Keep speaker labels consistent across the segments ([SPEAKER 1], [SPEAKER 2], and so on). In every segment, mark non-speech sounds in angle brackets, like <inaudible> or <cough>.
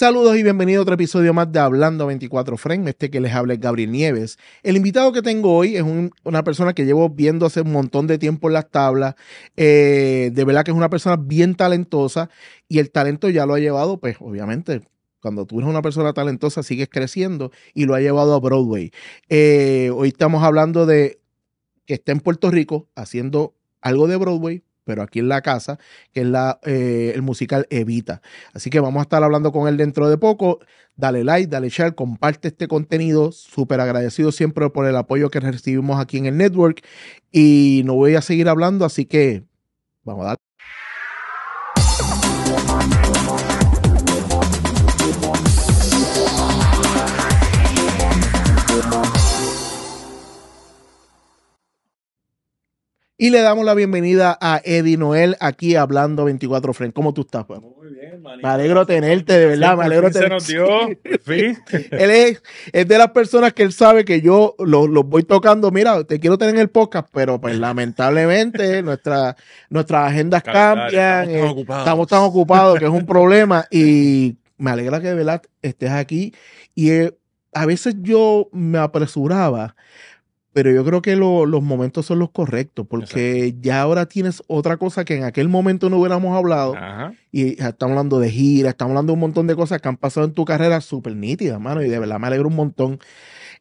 [SPEAKER 1] Saludos y bienvenidos a otro episodio más de Hablando 24 Frame. Este que les habla es Gabriel Nieves. El invitado que tengo hoy es un- una persona que llevo viendo hace un montón de tiempo en las tablas. Eh, de verdad que es una persona bien talentosa y el talento ya lo ha llevado, pues obviamente, cuando tú eres una persona talentosa sigues creciendo y lo ha llevado a Broadway. Eh, hoy estamos hablando de que está en Puerto Rico haciendo algo de Broadway, pero aquí en la casa, que es la, eh, el musical Evita. Así que vamos a estar hablando con él dentro de poco. Dale like, dale share, comparte este contenido. Súper agradecido siempre por el apoyo que recibimos aquí en el network. Y no voy a seguir hablando, así que vamos a dar. Y le damos la bienvenida a Eddie Noel aquí hablando 24 Friends. ¿Cómo tú estás? pues?
[SPEAKER 2] Muy bien, manito.
[SPEAKER 1] Me alegro tenerte, de verdad, me alegro
[SPEAKER 2] se
[SPEAKER 1] tenerte.
[SPEAKER 2] nos dio. <laughs> Sí.
[SPEAKER 1] Él es, es de las personas que él sabe que yo los los voy tocando. Mira, te quiero tener en el podcast, pero pues lamentablemente <laughs> nuestra, nuestras agendas cambian.
[SPEAKER 2] estamos tan
[SPEAKER 1] eh,
[SPEAKER 2] ocupados.
[SPEAKER 1] estamos tan ocupados que es un problema. Y me alegra que de verdad estés aquí. Y eh, a veces yo me apresuraba. Pero yo creo que lo- los momentos son los correctos, porque ya ahora tienes otra cosa que en aquel momento no hubiéramos hablado.
[SPEAKER 2] Ajá.
[SPEAKER 1] Y estamos hablando de gira, estamos hablando de un montón de cosas que han pasado en tu carrera súper nítidas, mano, y de verdad me alegro un montón.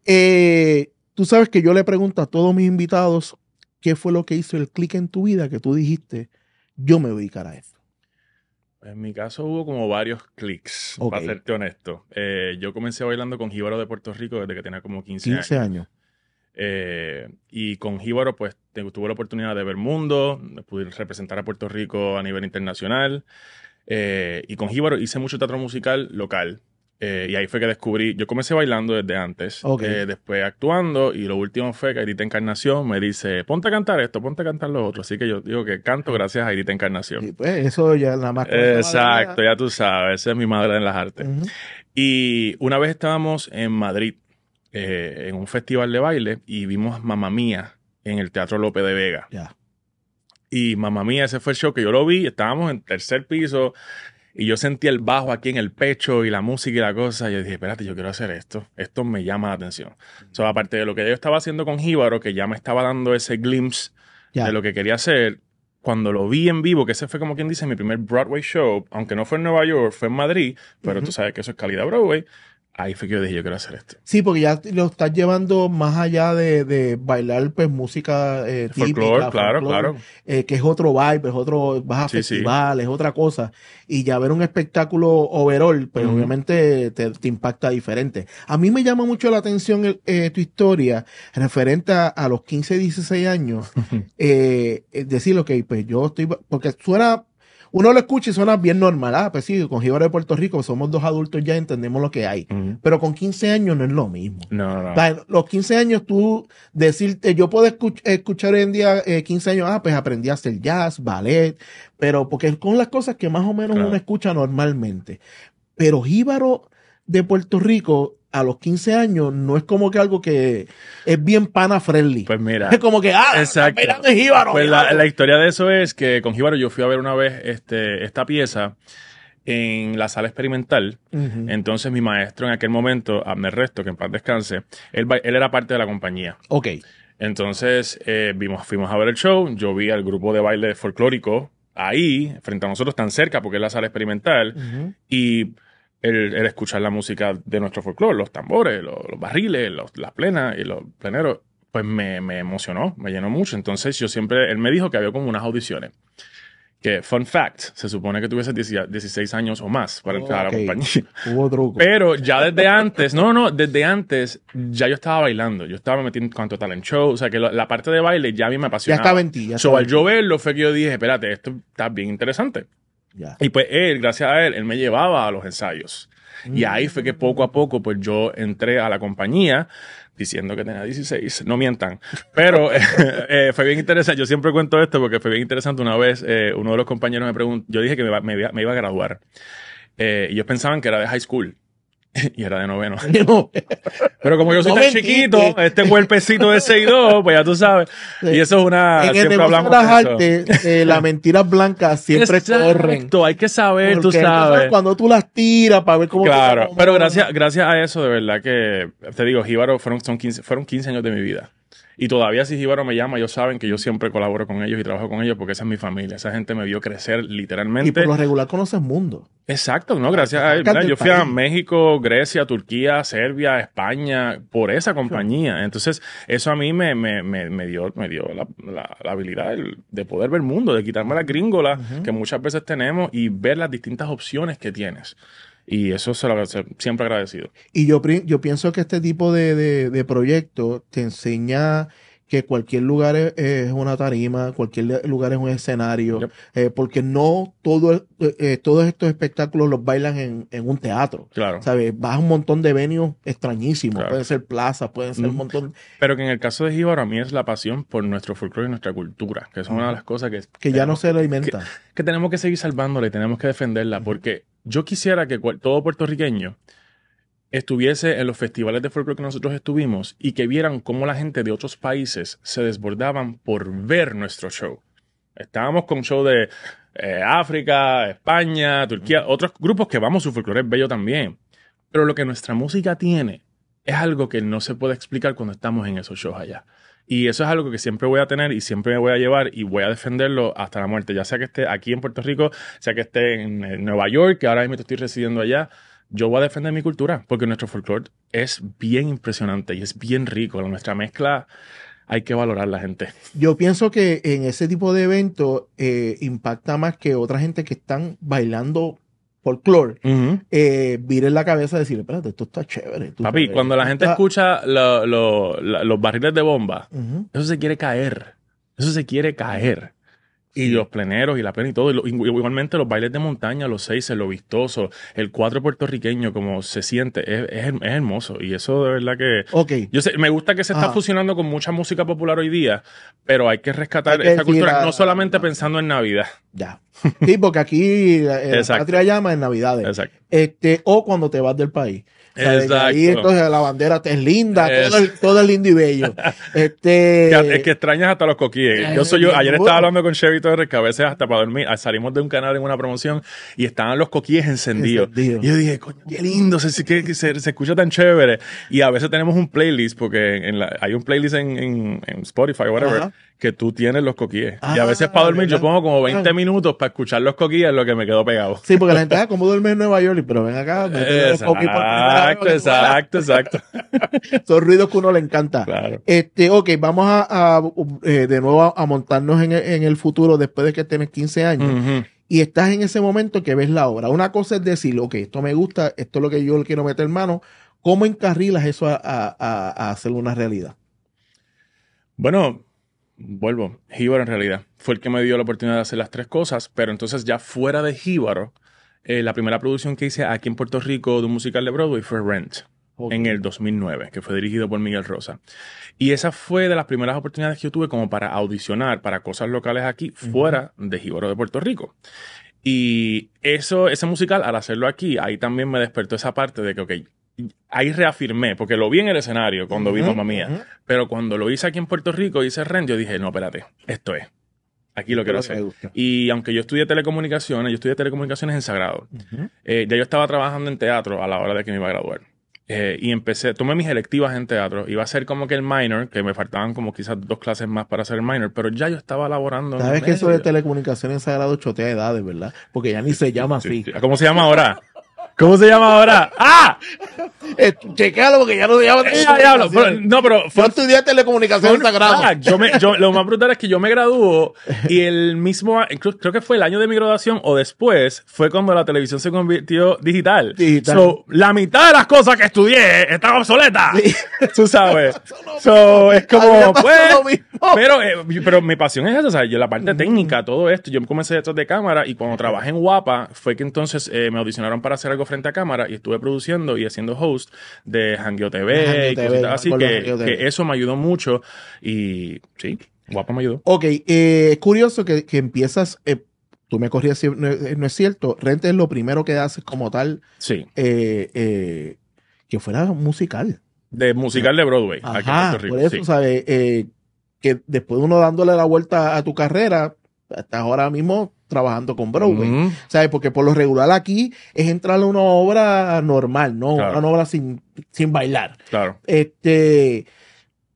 [SPEAKER 1] Eh, tú sabes que yo le pregunto a todos mis invitados qué fue lo que hizo el clic en tu vida que tú dijiste, yo me voy a dedicar a esto.
[SPEAKER 2] En mi caso hubo como varios clics, para serte honesto. Eh, yo comencé bailando con Jíbaro de Puerto Rico desde que tenía como 15,
[SPEAKER 1] 15
[SPEAKER 2] años.
[SPEAKER 1] años.
[SPEAKER 2] Eh, y con Jíbaro, pues tuve la oportunidad de ver mundo, pude representar a Puerto Rico a nivel internacional. Eh, y con Jíbaro hice mucho teatro musical local. Eh, y ahí fue que descubrí, yo comencé bailando desde antes,
[SPEAKER 1] Ok.
[SPEAKER 2] eh, después actuando, y lo último fue que Airita Encarnación me dice, ponte a cantar esto, ponte a cantar lo otro. Así que yo digo que canto gracias a Airita Encarnación.
[SPEAKER 1] Y pues eso ya nada más.
[SPEAKER 2] Exacto, ya tú sabes, esa es mi madre en las artes.
[SPEAKER 1] Ujú.
[SPEAKER 2] Y una vez estábamos en Madrid, eh, en un festival de baile, y vimos Mamma Mía en el Teatro López de Vega. Y Mamma Mía, ese fue el show que yo lo vi, estábamos en tercer piso, y yo sentí el bajo aquí en el pecho y la música y la cosa. Y yo dije, espérate, yo quiero hacer esto. Esto me llama la atención. So, aparte de lo que yo estaba haciendo con Jíbaro, que ya me estaba dando ese glimpse de lo que quería hacer, cuando lo vi en vivo, que ese fue como quien dice mi primer Broadway show, aunque no fue en Nueva York, fue en Madrid, pero tú sabes que eso es calidad Broadway, ahí fue que yo dije, yo quiero hacer esto.
[SPEAKER 1] Sí, porque ya lo estás llevando más allá de, de bailar pues música eh, típica,
[SPEAKER 2] Folklore, claro, claro.
[SPEAKER 1] eh, que es otro vibe, es otro, vas a
[SPEAKER 2] Sí,
[SPEAKER 1] es otra cosa. Y ya ver un espectáculo overall, pues obviamente te, te impacta diferente. A mí me llama mucho la atención el- eh, tu historia referente a, a los 15, 16 años. <laughs> eh, es decir, ok, pues yo estoy, porque suena, uno lo escucha y suena bien normal. Ah, pues sí, con Jíbaro de Puerto Rico somos dos adultos ya, entendemos lo que hay. Pero con 15 años no es lo mismo.
[SPEAKER 2] No, no.
[SPEAKER 1] O sea, los 15 años tú decirte, yo puedo escuch- escuchar hoy en día eh, 15 años, ah, pues aprendí a hacer jazz, ballet, pero porque con las cosas que más o menos
[SPEAKER 2] Claro.
[SPEAKER 1] uno escucha normalmente. Pero Jíbaro de Puerto Rico a los 15 años no es como que algo que es bien pana friendly.
[SPEAKER 2] Pues mira.
[SPEAKER 1] es como que, ah,
[SPEAKER 2] Exacto.
[SPEAKER 1] pegando Jíbaro.
[SPEAKER 2] Pues la, la historia de eso es que con Jíbaro yo fui a ver una vez este, esta pieza en la sala experimental. Entonces mi maestro en aquel momento, Abner Resto, que en paz descanse, él, él era parte de la compañía.
[SPEAKER 1] Ok.
[SPEAKER 2] Entonces eh, vimos, fuimos a ver el show, yo vi al grupo de baile folclórico ahí, frente a nosotros tan cerca, porque es la sala experimental,
[SPEAKER 1] Ujú.
[SPEAKER 2] y el, el escuchar la música de nuestro folclore, los tambores, los, los barriles, los- las plenas y los pleneros, pues me, me emocionó, me llenó mucho. Entonces yo siempre, él me dijo que había como unas audiciones. Que, fun fact, se supone que tuviese 10 16 años o más para entrar a la compañía. <laughs>
[SPEAKER 1] Hubo truco.
[SPEAKER 2] Pero ya desde antes, no, no, desde antes ya yo estaba bailando. Yo estaba metiendo en cuanto talent show. O sea que la, la parte de baile ya a mí me
[SPEAKER 1] ya
[SPEAKER 2] apasionaba.
[SPEAKER 1] estaba en ti. Ya
[SPEAKER 2] So, al yo verlo fue que yo dije, espérate, esto está bien interesante. Y pues él, gracias a él, él me llevaba a los ensayos. Y ahí fue que poco a poco, pues yo entré a la compañía diciendo que tenía 16. No mientan. Pero <laughs> eh, fue bien interesante. Yo siempre cuento esto porque fue bien interesante. Una vez eh, uno de los compañeros me preguntó, yo dije que me iba a graduar. Eh, y ellos pensaban que era de high school. <laughs> y era de noveno. <laughs>
[SPEAKER 1] No.
[SPEAKER 2] Pero como yo soy
[SPEAKER 1] No
[SPEAKER 2] tan chiquito, este cuerpecito de 6 2, pues ya tú sabes.
[SPEAKER 1] Sí.
[SPEAKER 2] Y eso es una.
[SPEAKER 1] en el
[SPEAKER 2] siempre
[SPEAKER 1] negocio
[SPEAKER 2] hablamos
[SPEAKER 1] de las artes, eh, las <laughs> mentiras blancas siempre corren.
[SPEAKER 2] Exacto, hay que saber, tú
[SPEAKER 1] Porque entonces
[SPEAKER 2] sabes.
[SPEAKER 1] Cuando tú las tiras para ver cómo
[SPEAKER 2] Claro, pero gracias, gracias a eso, de verdad que, te digo, Jíbaro fueron, son 15, fueron 15 años de mi vida. Y todavía si Jíbaro me llama, ellos saben que yo siempre colaboro con ellos y trabajo con ellos porque esa es mi familia. Esa gente me vio crecer
[SPEAKER 1] Y
[SPEAKER 2] literalmente.
[SPEAKER 1] por lo regular conoces mundo.
[SPEAKER 2] Exacto, ¿no? Gracias a él. Yo fui a. México, Grecia, Turquía, Serbia, España, por esa compañía. Entonces, eso a mí me, me, me, me dio, me dio la, la- la habilidad de, de poder ver el mundo, de quitarme la gringola que muchas veces tenemos y ver las distintas opciones que tienes. Y eso se lo siempre agradecido.
[SPEAKER 1] Y yo, yo pienso que este tipo de, de, de proyecto te enseña que cualquier lugar es, es una tarima, cualquier lugar es un escenario,
[SPEAKER 2] Yep.
[SPEAKER 1] eh, porque no todo, eh, eh, todos estos espectáculos los bailan en, en un teatro.
[SPEAKER 2] Claro.
[SPEAKER 1] ¿Sabes? Vas a un montón de venues extrañísimos.
[SPEAKER 2] Claro.
[SPEAKER 1] Pueden ser plazas, pueden ser un
[SPEAKER 2] Ujú.
[SPEAKER 1] montón.
[SPEAKER 2] Pero que en el caso de Jíbaro, a mí es la pasión por nuestro folclore y nuestra cultura, que es una de las cosas que,
[SPEAKER 1] Que ya no se alimenta.
[SPEAKER 2] que tenemos que seguir salvándola y tenemos que defenderla, porque yo quisiera que cual- todo puertorriqueño estuviese en los festivales de folclore que nosotros estuvimos y que vieran cómo la gente de otros países se desbordaban por ver nuestro show. Estábamos con show de eh, África, España, Turquía, otros grupos que vamos, su folclore es bello también. Pero lo que nuestra música tiene es algo que no se puede explicar cuando estamos en esos shows allá. Y eso es algo que siempre voy a tener y siempre me voy a llevar y voy a defenderlo hasta la muerte, ya sea que esté aquí en Puerto Rico, sea que esté en, Nueva York, que ahora mismo estoy residiendo allá. Yo voy a defender mi cultura porque nuestro folclore es bien impresionante y es bien rico. Nuestra mezcla hay que valorar la gente.
[SPEAKER 1] Yo pienso que en ese tipo de eventos eh, impacta más que otra gente que están bailando folclore. Eh, viren la cabeza y decir, espérate, esto está chévere. tú
[SPEAKER 2] Papi,
[SPEAKER 1] sabes,
[SPEAKER 2] cuando la gente
[SPEAKER 1] está-
[SPEAKER 2] escucha lo- lo- los barriles de bomba,
[SPEAKER 1] Ujú.
[SPEAKER 2] eso se quiere caer. Eso se quiere caer. Y los pleneros y la plena y todo. y lo- igualmente los bailes de montaña, los seis, lo vistoso, el cuatro puertorriqueño, como se siente, es, es her- es hermoso. Y eso de verdad que.
[SPEAKER 1] Ok.
[SPEAKER 2] Yo sé, me gusta que se está fusionando con mucha música popular hoy día, pero hay que rescatar
[SPEAKER 1] Hay que
[SPEAKER 2] esa
[SPEAKER 1] decir
[SPEAKER 2] cultura,
[SPEAKER 1] a-
[SPEAKER 2] no solamente pensando en Navidad.
[SPEAKER 1] Ya. Sí, porque aquí eh, la patria llama en Navidades.
[SPEAKER 2] Exacto.
[SPEAKER 1] Este, o cuando te vas del país.
[SPEAKER 2] Exacto.
[SPEAKER 1] Ahí entonces la bandera te es linda, todo, es, todo es lindo y bello. <laughs> Este,
[SPEAKER 2] Que- es que extrañas hasta los coquíes. Yo soy yo. Ayer estaba hablando con Chevy Torres que a veces hasta para dormir ah, salimos de un canal en una promoción y estaban los coquíes encendidos. Y yo dije, coño, qué lindo, se, se, se, se escucha tan chévere. Y a veces tenemos un playlist, porque en la- hay un playlist en, en- en Spotify o whatever,
[SPEAKER 1] Ajá.
[SPEAKER 2] Que tú tienes los coquíes. y
[SPEAKER 1] Ah,
[SPEAKER 2] a veces para dormir yo pongo como 20
[SPEAKER 1] Ah.
[SPEAKER 2] minutos para escuchar los coquíes, lo que me quedó pegado.
[SPEAKER 1] Sí, porque la gente, ah, como duerme en Nueva York, pero ven acá. <laughs> por primera <laughs>
[SPEAKER 2] Exacto, exacto, exacto. <laughs>
[SPEAKER 1] Son ruidos que uno le encanta.
[SPEAKER 2] Claro.
[SPEAKER 1] Este, ok, vamos a, a, eh, de nuevo a, a montarnos en el, en el futuro después de que tienes 15 años. Y estás en ese momento que ves la obra. Una cosa es decir, ok, esto me gusta, esto es lo que yo le quiero meter mano. ¿Cómo encarrilas eso a, a, a- a hacer una realidad?
[SPEAKER 2] Bueno, vuelvo. Jíbaro en realidad fue el que me dio la oportunidad de hacer las tres cosas, pero entonces ya fuera de Jíbaro, eh, la primera producción que hice aquí en Puerto Rico de un musical de Broadway fue Rent en el 2009, que fue dirigido por Miguel Rosa. Y esa fue de las primeras oportunidades que yo tuve como para audicionar para cosas locales aquí fuera de Jíbaro de Puerto Rico. Y eso, ese musical, al hacerlo aquí, ahí también me despertó esa parte de que, ok, ahí reafirmé, porque lo vi en el escenario cuando vi Mamma Mía, pero cuando lo hice aquí en Puerto Rico, hice Rent, yo dije, no, espérate, esto es. Aquí lo quiero hacer. Y aunque yo estudié telecomunicaciones, yo estudié telecomunicaciones en Sagrado. Eh, ya yo estaba trabajando en teatro a la hora de que me iba a graduar. Eh, y empecé, tomé mis electivas en teatro. Iba a ser como que el minor, que me faltaban como quizás dos clases más para hacer el minor, pero ya yo estaba laborando. en
[SPEAKER 1] Sabes que eso de telecomunicaciones en sagrado chotea edades, ¿verdad? Porque ya ni se llama
[SPEAKER 2] Sí,
[SPEAKER 1] así.
[SPEAKER 2] sí. ¿Cómo se llama ahora? ¿Cómo se llama ahora? ¡Ah! <laughs>
[SPEAKER 1] Eh, porque ya no se llama
[SPEAKER 2] diablo. Pero- no, pero
[SPEAKER 1] Yo
[SPEAKER 2] fue,
[SPEAKER 1] estudié telecomunicaciones en
[SPEAKER 2] Fun
[SPEAKER 1] sagrado.
[SPEAKER 2] fact, yo me- yo- lo más brutal es que yo me graduó y el mismo, creo, creo que fue el año de mi graduación o después, fue cuando la televisión se convirtió digital.
[SPEAKER 1] Digital.
[SPEAKER 2] So, la mitad de las cosas que estudié estaban obsoletas.
[SPEAKER 1] Sí.
[SPEAKER 2] Tú sabes. <laughs> So, es como, pues, pero, eh, pero mi pasión es esa, sea, yo la parte técnica, todo esto, yo comencé detrás de cámara y cuando trabajé en Guapa fue que entonces eh, me audicionaron para hacer algo frente a cámara y estuve produciendo y haciendo host de Hangio TV y
[SPEAKER 1] TV,
[SPEAKER 2] así que,
[SPEAKER 1] Hangio TV.
[SPEAKER 2] que eso me ayudó mucho y sí, Guapa me ayudó.
[SPEAKER 1] Ok, eh, es curioso que, que empiezas, eh, tú me corrías si no, es no es cierto, Rente es lo primero que haces como tal,
[SPEAKER 2] Sí,
[SPEAKER 1] eh, eh, que fuera musical.
[SPEAKER 2] de musical de Broadway, aquí en
[SPEAKER 1] Ajá,
[SPEAKER 2] Puerto Rico.
[SPEAKER 1] por eso,
[SPEAKER 2] sí.
[SPEAKER 1] ¿sabes? Eh, que después de uno dándole la vuelta a tu carrera, estás ahora mismo trabajando con Broadway. ¿Sabes? Porque por lo regular aquí es entrar a una obra normal, no
[SPEAKER 2] Claro.
[SPEAKER 1] una obra sin, sin bailar.
[SPEAKER 2] Claro.
[SPEAKER 1] Este,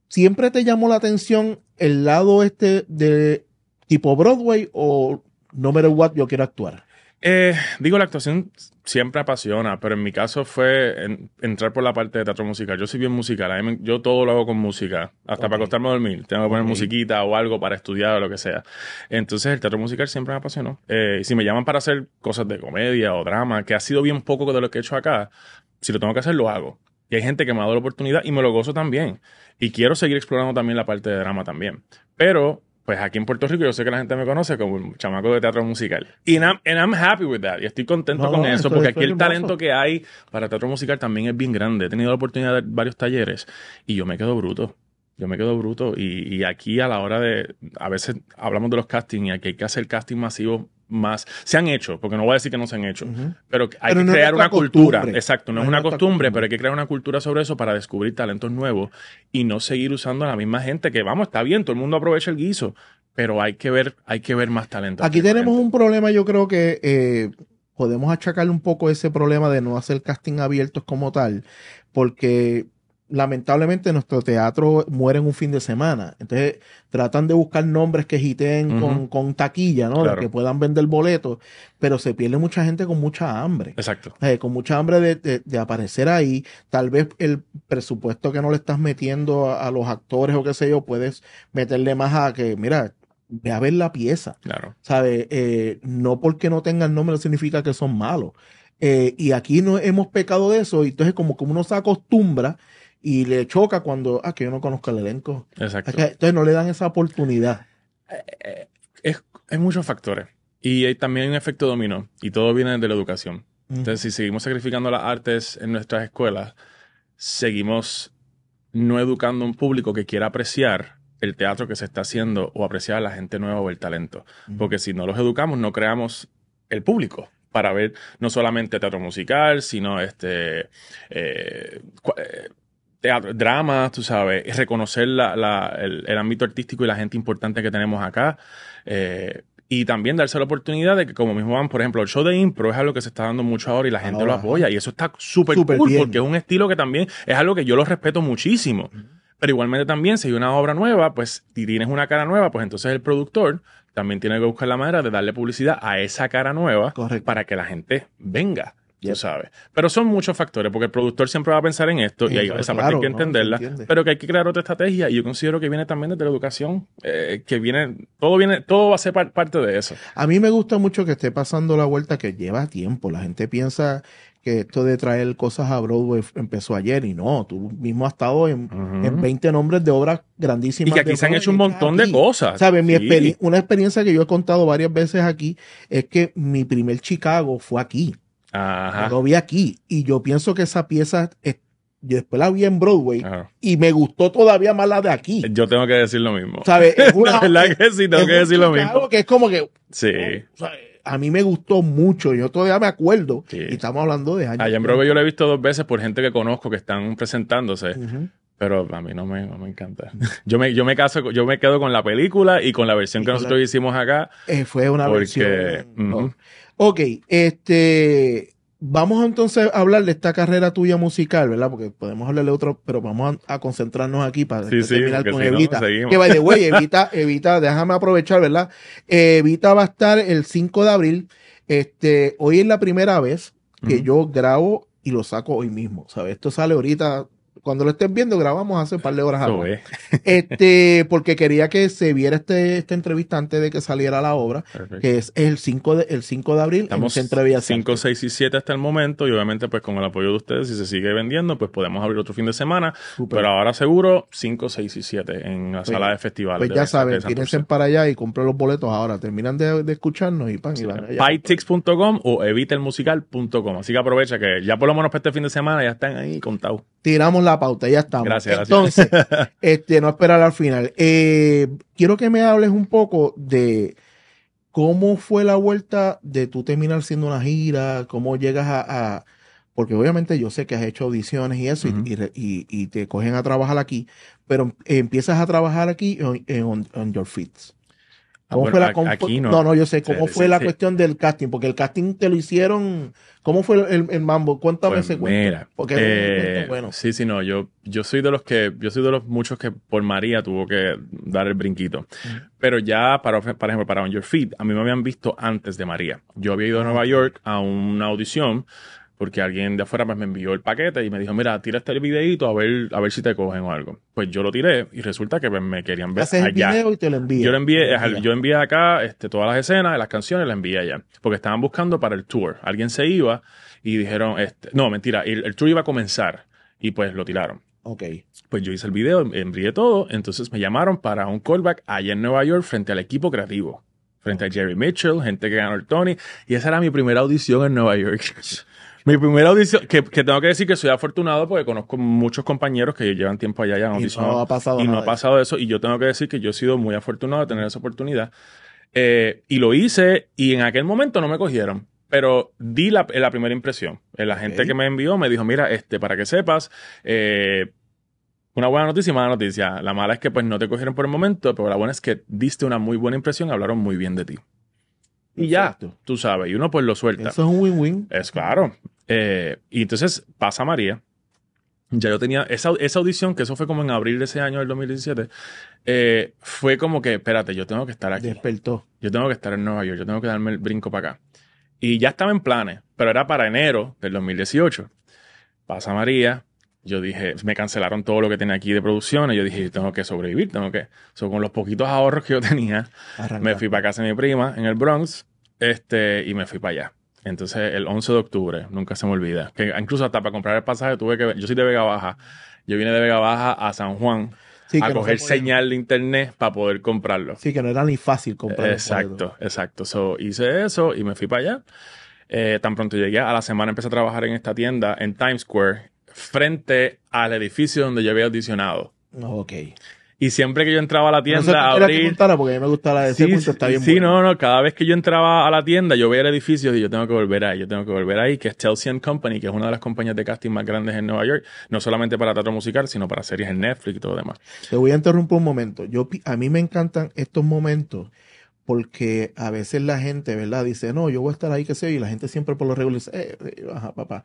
[SPEAKER 1] ¿siempre te llamó la atención el lado este de tipo Broadway o no matter what yo quiero actuar?
[SPEAKER 2] Eh, digo, la actuación siempre apasiona, pero en mi caso fue en- entrar por la parte de teatro musical. Yo soy bien musical, a mí me- yo todo lo hago con música, hasta para acostarme a dormir. Tengo que poner musiquita o algo para estudiar o lo que sea. Entonces el teatro musical siempre me apasionó. Eh, y si me llaman para hacer cosas de comedia o drama, que ha sido bien poco de lo que he hecho acá, si lo tengo que hacer, lo hago. Y hay gente que me ha dado la oportunidad y me lo gozo también. Y quiero seguir explorando también la parte de drama también. Pero, pues aquí en Puerto Rico yo sé que la gente me conoce como un chamaco de teatro musical. Y I'm, and I'm happy with that. Y estoy contento
[SPEAKER 1] No,
[SPEAKER 2] con
[SPEAKER 1] no,
[SPEAKER 2] eso, porque aquí el talento que hay para teatro musical también es bien grande. He tenido la oportunidad de dar varios talleres y yo me quedo bruto. Yo me quedo bruto. Y, y aquí a la hora de, a veces hablamos de los castings y aquí hay que hacer casting masivos más. Se han hecho, porque no voy a decir que no se han hecho. Pero hay
[SPEAKER 1] Pero
[SPEAKER 2] que
[SPEAKER 1] no
[SPEAKER 2] crear una cultura.
[SPEAKER 1] costumbre.
[SPEAKER 2] Exacto, no,
[SPEAKER 1] No
[SPEAKER 2] es una costumbre,
[SPEAKER 1] costumbre.
[SPEAKER 2] pero hay que crear una cultura sobre eso para descubrir talentos nuevos y no seguir usando a la misma gente que, vamos, está bien, todo el mundo aprovecha el guiso, pero hay que ver, hay que ver más talento.
[SPEAKER 1] Aquí tenemos un problema, yo creo que eh, podemos achacarle un poco ese problema de no hacer casting abiertos como tal, porque lamentablemente nuestro teatro muere en un fin de semana. Entonces tratan de buscar nombres que hiten con, con taquilla, ¿no?
[SPEAKER 2] Claro.
[SPEAKER 1] De que puedan vender boletos, pero se pierde mucha gente con mucha hambre.
[SPEAKER 2] Exacto.
[SPEAKER 1] Eh, con mucha hambre de, de- de aparecer ahí, tal vez el presupuesto que no le estás metiendo a, a los actores o qué sé yo, puedes meterle más a que, mira, ve a ver la pieza.
[SPEAKER 2] Claro.
[SPEAKER 1] ¿sabe? Eh, no porque no tengan nombre significa que son malos. Eh, y aquí no hemos pecado de eso, y entonces como que uno se acostumbra y le choca cuando, ah, que yo no conozco el elenco.
[SPEAKER 2] Exacto.
[SPEAKER 1] Es que- entonces no le dan esa oportunidad.
[SPEAKER 2] Eh, es- hay muchos factores. Y hay también un efecto dominó. Y todo viene de la educación. Entonces, si seguimos sacrificando las artes en nuestras escuelas, seguimos no educando a un público que quiera apreciar el teatro que se está haciendo o apreciar a la gente nueva o el talento.
[SPEAKER 1] Ujú.
[SPEAKER 2] Porque si no los educamos, no creamos el público para ver no solamente teatro musical, sino este eh, eh, teatro, drama, tú sabes, reconocer la- la- el, el ámbito artístico y la gente importante que tenemos acá. eh, y también darse la oportunidad de que, como mismo van, por ejemplo, el show de impro es algo que se está dando mucho ahora y la gente
[SPEAKER 1] Ahora,
[SPEAKER 2] lo apoya. Y eso está súper cool
[SPEAKER 1] bien.
[SPEAKER 2] porque es un estilo que también es algo que yo lo respeto muchísimo. Pero igualmente también, si hay una obra nueva, pues, y tienes una cara nueva, pues entonces el productor también tiene que buscar la manera de darle publicidad a esa cara nueva
[SPEAKER 1] Correcto.
[SPEAKER 2] para que la gente venga,
[SPEAKER 1] Yep.
[SPEAKER 2] tú sabes. Pero son muchos factores, porque el productor siempre va a pensar en esto y hay-
[SPEAKER 1] claro,
[SPEAKER 2] esa parte hay que entenderla, pero que hay que crear otra estrategia y yo considero que viene también desde la educación, eh, que viene, todo viene, todo va a ser par- parte de eso.
[SPEAKER 1] A mí me gusta mucho que esté pasando la vuelta que lleva tiempo. La gente piensa que esto de traer cosas a Broadway empezó ayer y no, tú mismo has estado en, en 20 nombres de obras grandísimas.
[SPEAKER 2] Y que aquí se han hecho un montón de cosas.
[SPEAKER 1] ¿Sabes? Mi
[SPEAKER 2] Sí.
[SPEAKER 1] una experiencia que yo he contado varias veces aquí es que mi primer Chicago fue aquí.
[SPEAKER 2] Ajá.
[SPEAKER 1] Yo lo vi aquí y yo pienso que esa pieza, yo después la vi en Broadway
[SPEAKER 2] Ajá.
[SPEAKER 1] y me gustó todavía más la de aquí.
[SPEAKER 2] Yo tengo que decir lo mismo.
[SPEAKER 1] ¿Sabes? Es <laughs> una-
[SPEAKER 2] La verdad que sí, tengo
[SPEAKER 1] es
[SPEAKER 2] que decir lo mismo.
[SPEAKER 1] Que es como que,
[SPEAKER 2] Sí.
[SPEAKER 1] o sea, a mí me gustó mucho, yo todavía me acuerdo
[SPEAKER 2] Sí.
[SPEAKER 1] y estamos hablando de años.
[SPEAKER 2] Allá en Broadway yo lo he visto dos veces por gente que conozco que están presentándose, pero a mí no me, no me encanta. <laughs> Yo me, yo me caso, yo me quedo con la película y con la versión
[SPEAKER 1] Y
[SPEAKER 2] que nosotros
[SPEAKER 1] la-
[SPEAKER 2] hicimos acá.
[SPEAKER 1] Eh, fue una
[SPEAKER 2] Porque,
[SPEAKER 1] versión. ¿no? Ok, este. Vamos entonces a hablar de esta carrera tuya musical, ¿verdad? Porque podemos hablar de otro, pero vamos a, a concentrarnos aquí para
[SPEAKER 2] Sí,
[SPEAKER 1] terminar con
[SPEAKER 2] si no,
[SPEAKER 1] Evita.
[SPEAKER 2] seguimos.
[SPEAKER 1] que by the way, <laughs> Evita, Evita, déjame aprovechar, ¿verdad? Evita va a estar el 5 de abril. Este, hoy es la primera vez que yo grabo y lo saco hoy mismo, ¿sabes? Esto sale ahorita. Cuando lo estén viendo, grabamos hace un par de horas atrás.
[SPEAKER 2] es. <laughs>
[SPEAKER 1] Este, porque quería que se viera este, esta entrevista antes de que saliera la obra,
[SPEAKER 2] Perfecto.
[SPEAKER 1] que es el 5 de, el 5 de abril en
[SPEAKER 2] Estamos
[SPEAKER 1] Bellas
[SPEAKER 2] 5,
[SPEAKER 1] Artes.
[SPEAKER 2] 6 y 7 hasta el momento y obviamente pues con el apoyo de ustedes si se sigue vendiendo pues podemos abrir otro fin de semana,
[SPEAKER 1] Súper.
[SPEAKER 2] pero ahora seguro 5, 6 y 7 en la
[SPEAKER 1] Pues-
[SPEAKER 2] sala de festivales.
[SPEAKER 1] Pues
[SPEAKER 2] de-
[SPEAKER 1] ya saben, tírense para allá y compren los boletos ahora. Terminan de, de escucharnos y pan. allá.
[SPEAKER 2] Pytix.com o evitelmusical.com. Así que aprovecha que ya por lo menos para este fin de semana ya están ahí contados.
[SPEAKER 1] Tiramos la pauta, ya estamos.
[SPEAKER 2] Gracias, gracias.
[SPEAKER 1] Entonces, <laughs> este, no esperar al final. Eh, quiero que me hables un poco de ¿Cómo fue la vuelta de tú terminar siendo una gira? ¿Cómo llegas a, a- porque obviamente yo sé que has hecho audiciones y eso, y- y, y- y te cogen a trabajar aquí, pero empiezas a trabajar aquí en, en on, on your feet. ¿Cómo
[SPEAKER 2] bueno,
[SPEAKER 1] fue la,
[SPEAKER 2] aquí no.
[SPEAKER 1] no, no, yo sé, ¿cómo
[SPEAKER 2] Sí,
[SPEAKER 1] fue
[SPEAKER 2] sí,
[SPEAKER 1] la
[SPEAKER 2] sí.
[SPEAKER 1] cuestión del casting? Porque el casting te lo hicieron, ¿cómo fue el, el mambo? Cuéntame
[SPEAKER 2] Pues
[SPEAKER 1] ese
[SPEAKER 2] mira,
[SPEAKER 1] Porque
[SPEAKER 2] eh,
[SPEAKER 1] bueno.
[SPEAKER 2] sí, sí, no, yo, yo soy de los que, yo soy de los muchos que por María tuvo que dar el brinquito. Pero ya, para, por ejemplo, para On Your Feet, a mí me habían visto antes de María. Yo había ido a
[SPEAKER 1] Ah,
[SPEAKER 2] Nueva. York a una audición porque alguien de afuera pues, me envió el paquete y me dijo, mira, tira este videito a ver, a ver si te cogen o algo. Pues yo lo tiré y resulta que pues, me querían ver
[SPEAKER 1] Haces el video y te lo envías.
[SPEAKER 2] Yo lo envié, yo envié acá este, todas las escenas, las canciones, las envié allá. Porque estaban buscando para el tour. Alguien se iba y dijeron, este, no, mentira, el, el tour iba a comenzar y pues lo tiraron.
[SPEAKER 1] Ok.
[SPEAKER 2] Pues yo hice el video, envié todo, entonces me llamaron para un callback allá en Nueva York frente al equipo creativo. Frente a Jerry Mitchell, gente que ganó el Tony. Y esa era mi primera audición en Nueva York. <laughs> mi primera audición, que, que tengo que decir que soy afortunado porque conozco muchos compañeros que llevan tiempo allá y han
[SPEAKER 1] Y
[SPEAKER 2] audicionado
[SPEAKER 1] no ha pasado
[SPEAKER 2] y no ha pasado eso. Y yo tengo que decir que yo he sido muy afortunado de tener esa oportunidad. Eh, y lo hice y en aquel momento no me cogieron. Pero di la, la primera impresión. Eh, La gente que me envió me dijo, mira, este, para que sepas, eh, una buena noticia y mala noticia. La mala es que pues no te cogieron por el momento, pero la buena es que diste una muy buena impresión, hablaron muy bien de ti. Y ya, tú sabes, y uno pues lo suelta.
[SPEAKER 1] Eso es un win-win.
[SPEAKER 2] Es claro. Eh, y entonces pasa María. Ya yo tenía esa, esa audición, que eso fue como en abril de ese año, del 2017, eh, fue como que, espérate, yo tengo que estar aquí.
[SPEAKER 1] Despertó.
[SPEAKER 2] Yo tengo que estar en Nueva York, yo tengo que darme el brinco para acá. Y ya estaba en planes, pero era para enero del 2018. Pasa María, yo dije, me cancelaron todo lo que tenía aquí de producción, y yo dije, tengo que sobrevivir, tengo que... So, con los poquitos ahorros que yo tenía,
[SPEAKER 1] Arranca.
[SPEAKER 2] me fui para casa de mi prima en el Bronx este, y me fui para allá. Entonces, el 11 de octubre, nunca se me olvida. Que incluso hasta para comprar el pasaje tuve que... Yo soy de Vega Baja. Yo vine de Vega Baja a San Juan
[SPEAKER 1] Sí,
[SPEAKER 2] a
[SPEAKER 1] no
[SPEAKER 2] coger señal de internet para poder comprarlo.
[SPEAKER 1] Sí, que no era ni fácil comprar. el boleto.
[SPEAKER 2] Exacto, exacto. So, hice eso y me fui para allá. Eh, tan pronto llegué a la semana empecé a trabajar en esta tienda en Times Square, frente al edificio donde yo había audicionado.
[SPEAKER 1] Ok.
[SPEAKER 2] Y siempre que yo entraba a la
[SPEAKER 1] No
[SPEAKER 2] tienda
[SPEAKER 1] qué
[SPEAKER 2] a abrir...
[SPEAKER 1] porque a mí me ese
[SPEAKER 2] Sí,
[SPEAKER 1] punto, está bien
[SPEAKER 2] sí, no, no. Cada vez que yo entraba a la tienda, yo veía el edificio y yo tengo que volver ahí, yo tengo que volver ahí, que es Chelsea and Company, que es una de las compañías de casting más grandes en Nueva York, no solamente para teatro musical, sino para series en Netflix y todo lo demás.
[SPEAKER 1] Te voy a interrumpir un momento. Yo, a mí me encantan estos momentos porque a veces la gente, ¿verdad? Dice, no, yo voy a estar ahí, que sé, yo", y la gente siempre por lo regular dice, eh, eh, ajá, papá.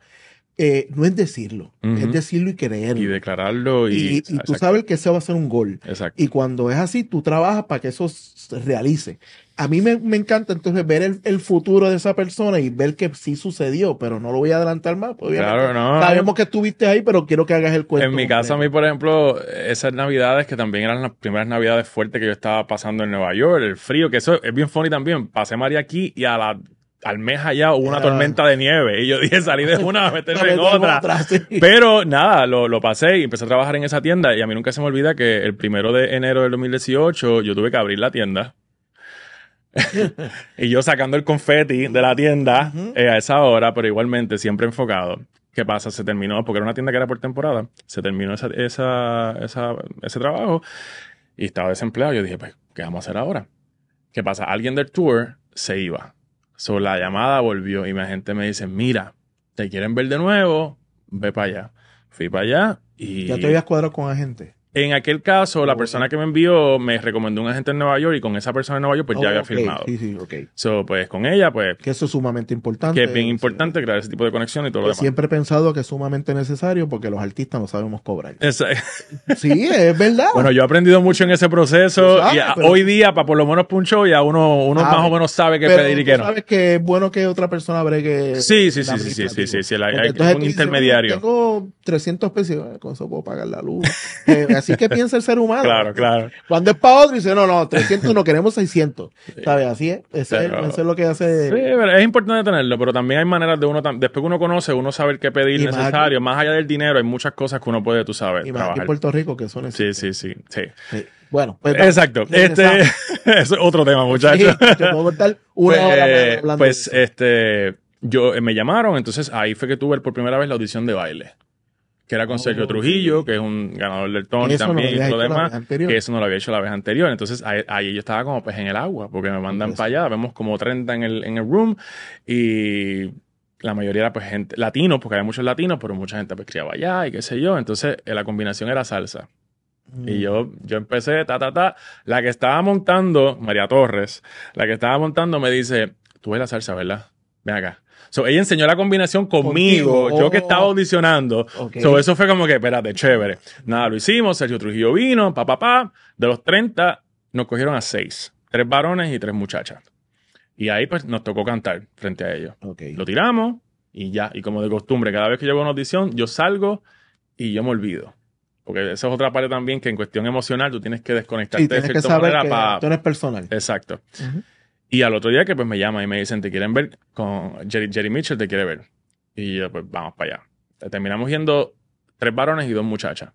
[SPEAKER 1] Eh, no es decirlo, es decirlo y creerlo.
[SPEAKER 2] Y declararlo y...
[SPEAKER 1] y, y tú sabes que ese va a ser un gol.
[SPEAKER 2] Exacto.
[SPEAKER 1] Y cuando es así, tú trabajas para que eso se realice. A mí me, me encanta entonces ver el, el futuro de esa persona y ver que sí sucedió, pero no lo voy a adelantar más. obviamente
[SPEAKER 2] Claro, no.
[SPEAKER 1] Sabemos que estuviste ahí, pero quiero que hagas el cuento.
[SPEAKER 2] En mi caso, a mí, por ejemplo, esas navidades que también eran las primeras navidades fuertes que yo estaba pasando en Nueva York, el frío, que eso es bien funny también. Pasé María aquí y a la, al mes allá hubo una
[SPEAKER 1] Era-
[SPEAKER 2] tormenta de nieve. Y yo dije, salí de una a meterme <laughs> en otra.
[SPEAKER 1] sí.
[SPEAKER 2] Pero nada, lo, lo pasé y empecé a trabajar en esa tienda. Y a mí nunca se me olvida que el primero de enero del 2018 yo tuve que abrir la tienda. <laughs> y yo sacando el confeti de la tienda eh, a esa hora, pero igualmente siempre enfocado. ¿Qué pasa? Se terminó, porque era una tienda que era por temporada, se terminó esa, esa, esa- ese trabajo y estaba desempleado. Yo dije, pues, ¿qué vamos a hacer ahora? ¿Qué pasa? Alguien del tour se iba. So, la llamada volvió y mi gente me dice, mira, ¿te quieren ver de nuevo? Ve para allá. Fui para allá y...
[SPEAKER 1] Ya te habías cuadrado con agente.
[SPEAKER 2] En aquel caso, la persona que me envió me recomendó un agente en Nueva York y con esa persona en Nueva York pues ya
[SPEAKER 1] Oh,
[SPEAKER 2] había firmado.
[SPEAKER 1] Sí, sí, ok.
[SPEAKER 2] So, pues con ella, pues,
[SPEAKER 1] Que eso es sumamente importante.
[SPEAKER 2] que es bien
[SPEAKER 1] Sí.
[SPEAKER 2] importante crear ese tipo de conexión y todo lo demás.
[SPEAKER 1] siempre he pensado que es sumamente necesario porque los artistas no sabemos cobrar.
[SPEAKER 2] Esa-
[SPEAKER 1] Sí, es verdad. <laughs>
[SPEAKER 2] bueno, yo he aprendido mucho en ese proceso
[SPEAKER 1] sabes,
[SPEAKER 2] y a-
[SPEAKER 1] pero-
[SPEAKER 2] hoy día, para por lo menos puncho, ya uno, uno
[SPEAKER 1] Sabe.
[SPEAKER 2] más o menos sabe qué pedir y qué no.
[SPEAKER 1] sabes que es bueno que otra persona bregue.
[SPEAKER 2] Sí, sí, sí, sí, sí, sí, sí, sí, un
[SPEAKER 1] dices,
[SPEAKER 2] intermediario.
[SPEAKER 1] "Oye, Tengo 300 pesos, eh, con eso puedo pagar la luz. Eh, así que piensa el ser humano.
[SPEAKER 2] Claro, claro.
[SPEAKER 1] Cuando es para otro, dice, no, no, 300 no queremos 600. ¿Sabes? Así es. Eso es lo que hace.
[SPEAKER 2] Sí, pero es importante tenerlo, pero también hay maneras de uno, después que uno conoce, uno saber qué pedir
[SPEAKER 1] Y más
[SPEAKER 2] necesario. Más allá del dinero, hay muchas cosas que uno puede, tú sabes,
[SPEAKER 1] y más aquí
[SPEAKER 2] trabajar.
[SPEAKER 1] en Puerto Rico, que son
[SPEAKER 2] Sí, sí, sí, sí.
[SPEAKER 1] Sí. Bueno, pues.
[SPEAKER 2] Exacto. Este, <laughs> es otro tema,
[SPEAKER 1] Sí,
[SPEAKER 2] muchachos.
[SPEAKER 1] yo puedo contar una
[SPEAKER 2] Pues,
[SPEAKER 1] hora
[SPEAKER 2] eh,
[SPEAKER 1] hablando
[SPEAKER 2] pues,
[SPEAKER 1] de eso.
[SPEAKER 2] este, yo eh, me llamaron, entonces ahí fue que tuve por primera vez la audición de baile. Que era con Sergio. Trujillo, que es un ganador del Tony también y todo lo demás. Que eso no lo había hecho la vez anterior. Entonces ahí, ahí yo estaba como pez en el agua, porque me mandan
[SPEAKER 1] Pues,
[SPEAKER 2] para allá, vemos como 30 en el, en el room y la mayoría era pues gente latinos, porque había muchos latinos, pero mucha gente pues criaba allá y qué sé yo. Entonces eh, la combinación era salsa.
[SPEAKER 1] Mm.
[SPEAKER 2] Y yo, yo empecé, ta, ta, ta. La que estaba montando, María Torres, la que estaba montando me dice, tú ves la salsa, ¿verdad? Ven acá. So, ella enseñó la combinación conmigo,
[SPEAKER 1] Contigo,
[SPEAKER 2] yo que
[SPEAKER 1] oh.
[SPEAKER 2] estaba audicionando.
[SPEAKER 1] Ok.
[SPEAKER 2] So, eso fue como que, espérate, chévere. Nada, lo hicimos, Sergio Trujillo vino, pa, pa, pa. De los 30, nos cogieron a seis. Tres varones y tres muchachas. Y ahí, pues, nos tocó cantar frente a ellos.
[SPEAKER 1] Ok.
[SPEAKER 2] Lo tiramos y ya. Y como de costumbre, cada vez que llego a una audición, yo salgo y yo me olvido. Porque esa es otra parte también que en cuestión emocional tú tienes que desconectarte
[SPEAKER 1] Sí,
[SPEAKER 2] de
[SPEAKER 1] tienes que
[SPEAKER 2] cierta
[SPEAKER 1] saber
[SPEAKER 2] manera
[SPEAKER 1] que
[SPEAKER 2] para...
[SPEAKER 1] tú eres personal.
[SPEAKER 2] Exacto.
[SPEAKER 1] Ujú.
[SPEAKER 2] Y al otro día que pues me llaman y me dicen, te quieren ver con Jerry, Jerry Mitchell, te quiere ver. Y yo, pues vamos para allá. Terminamos yendo tres varones y dos muchachas.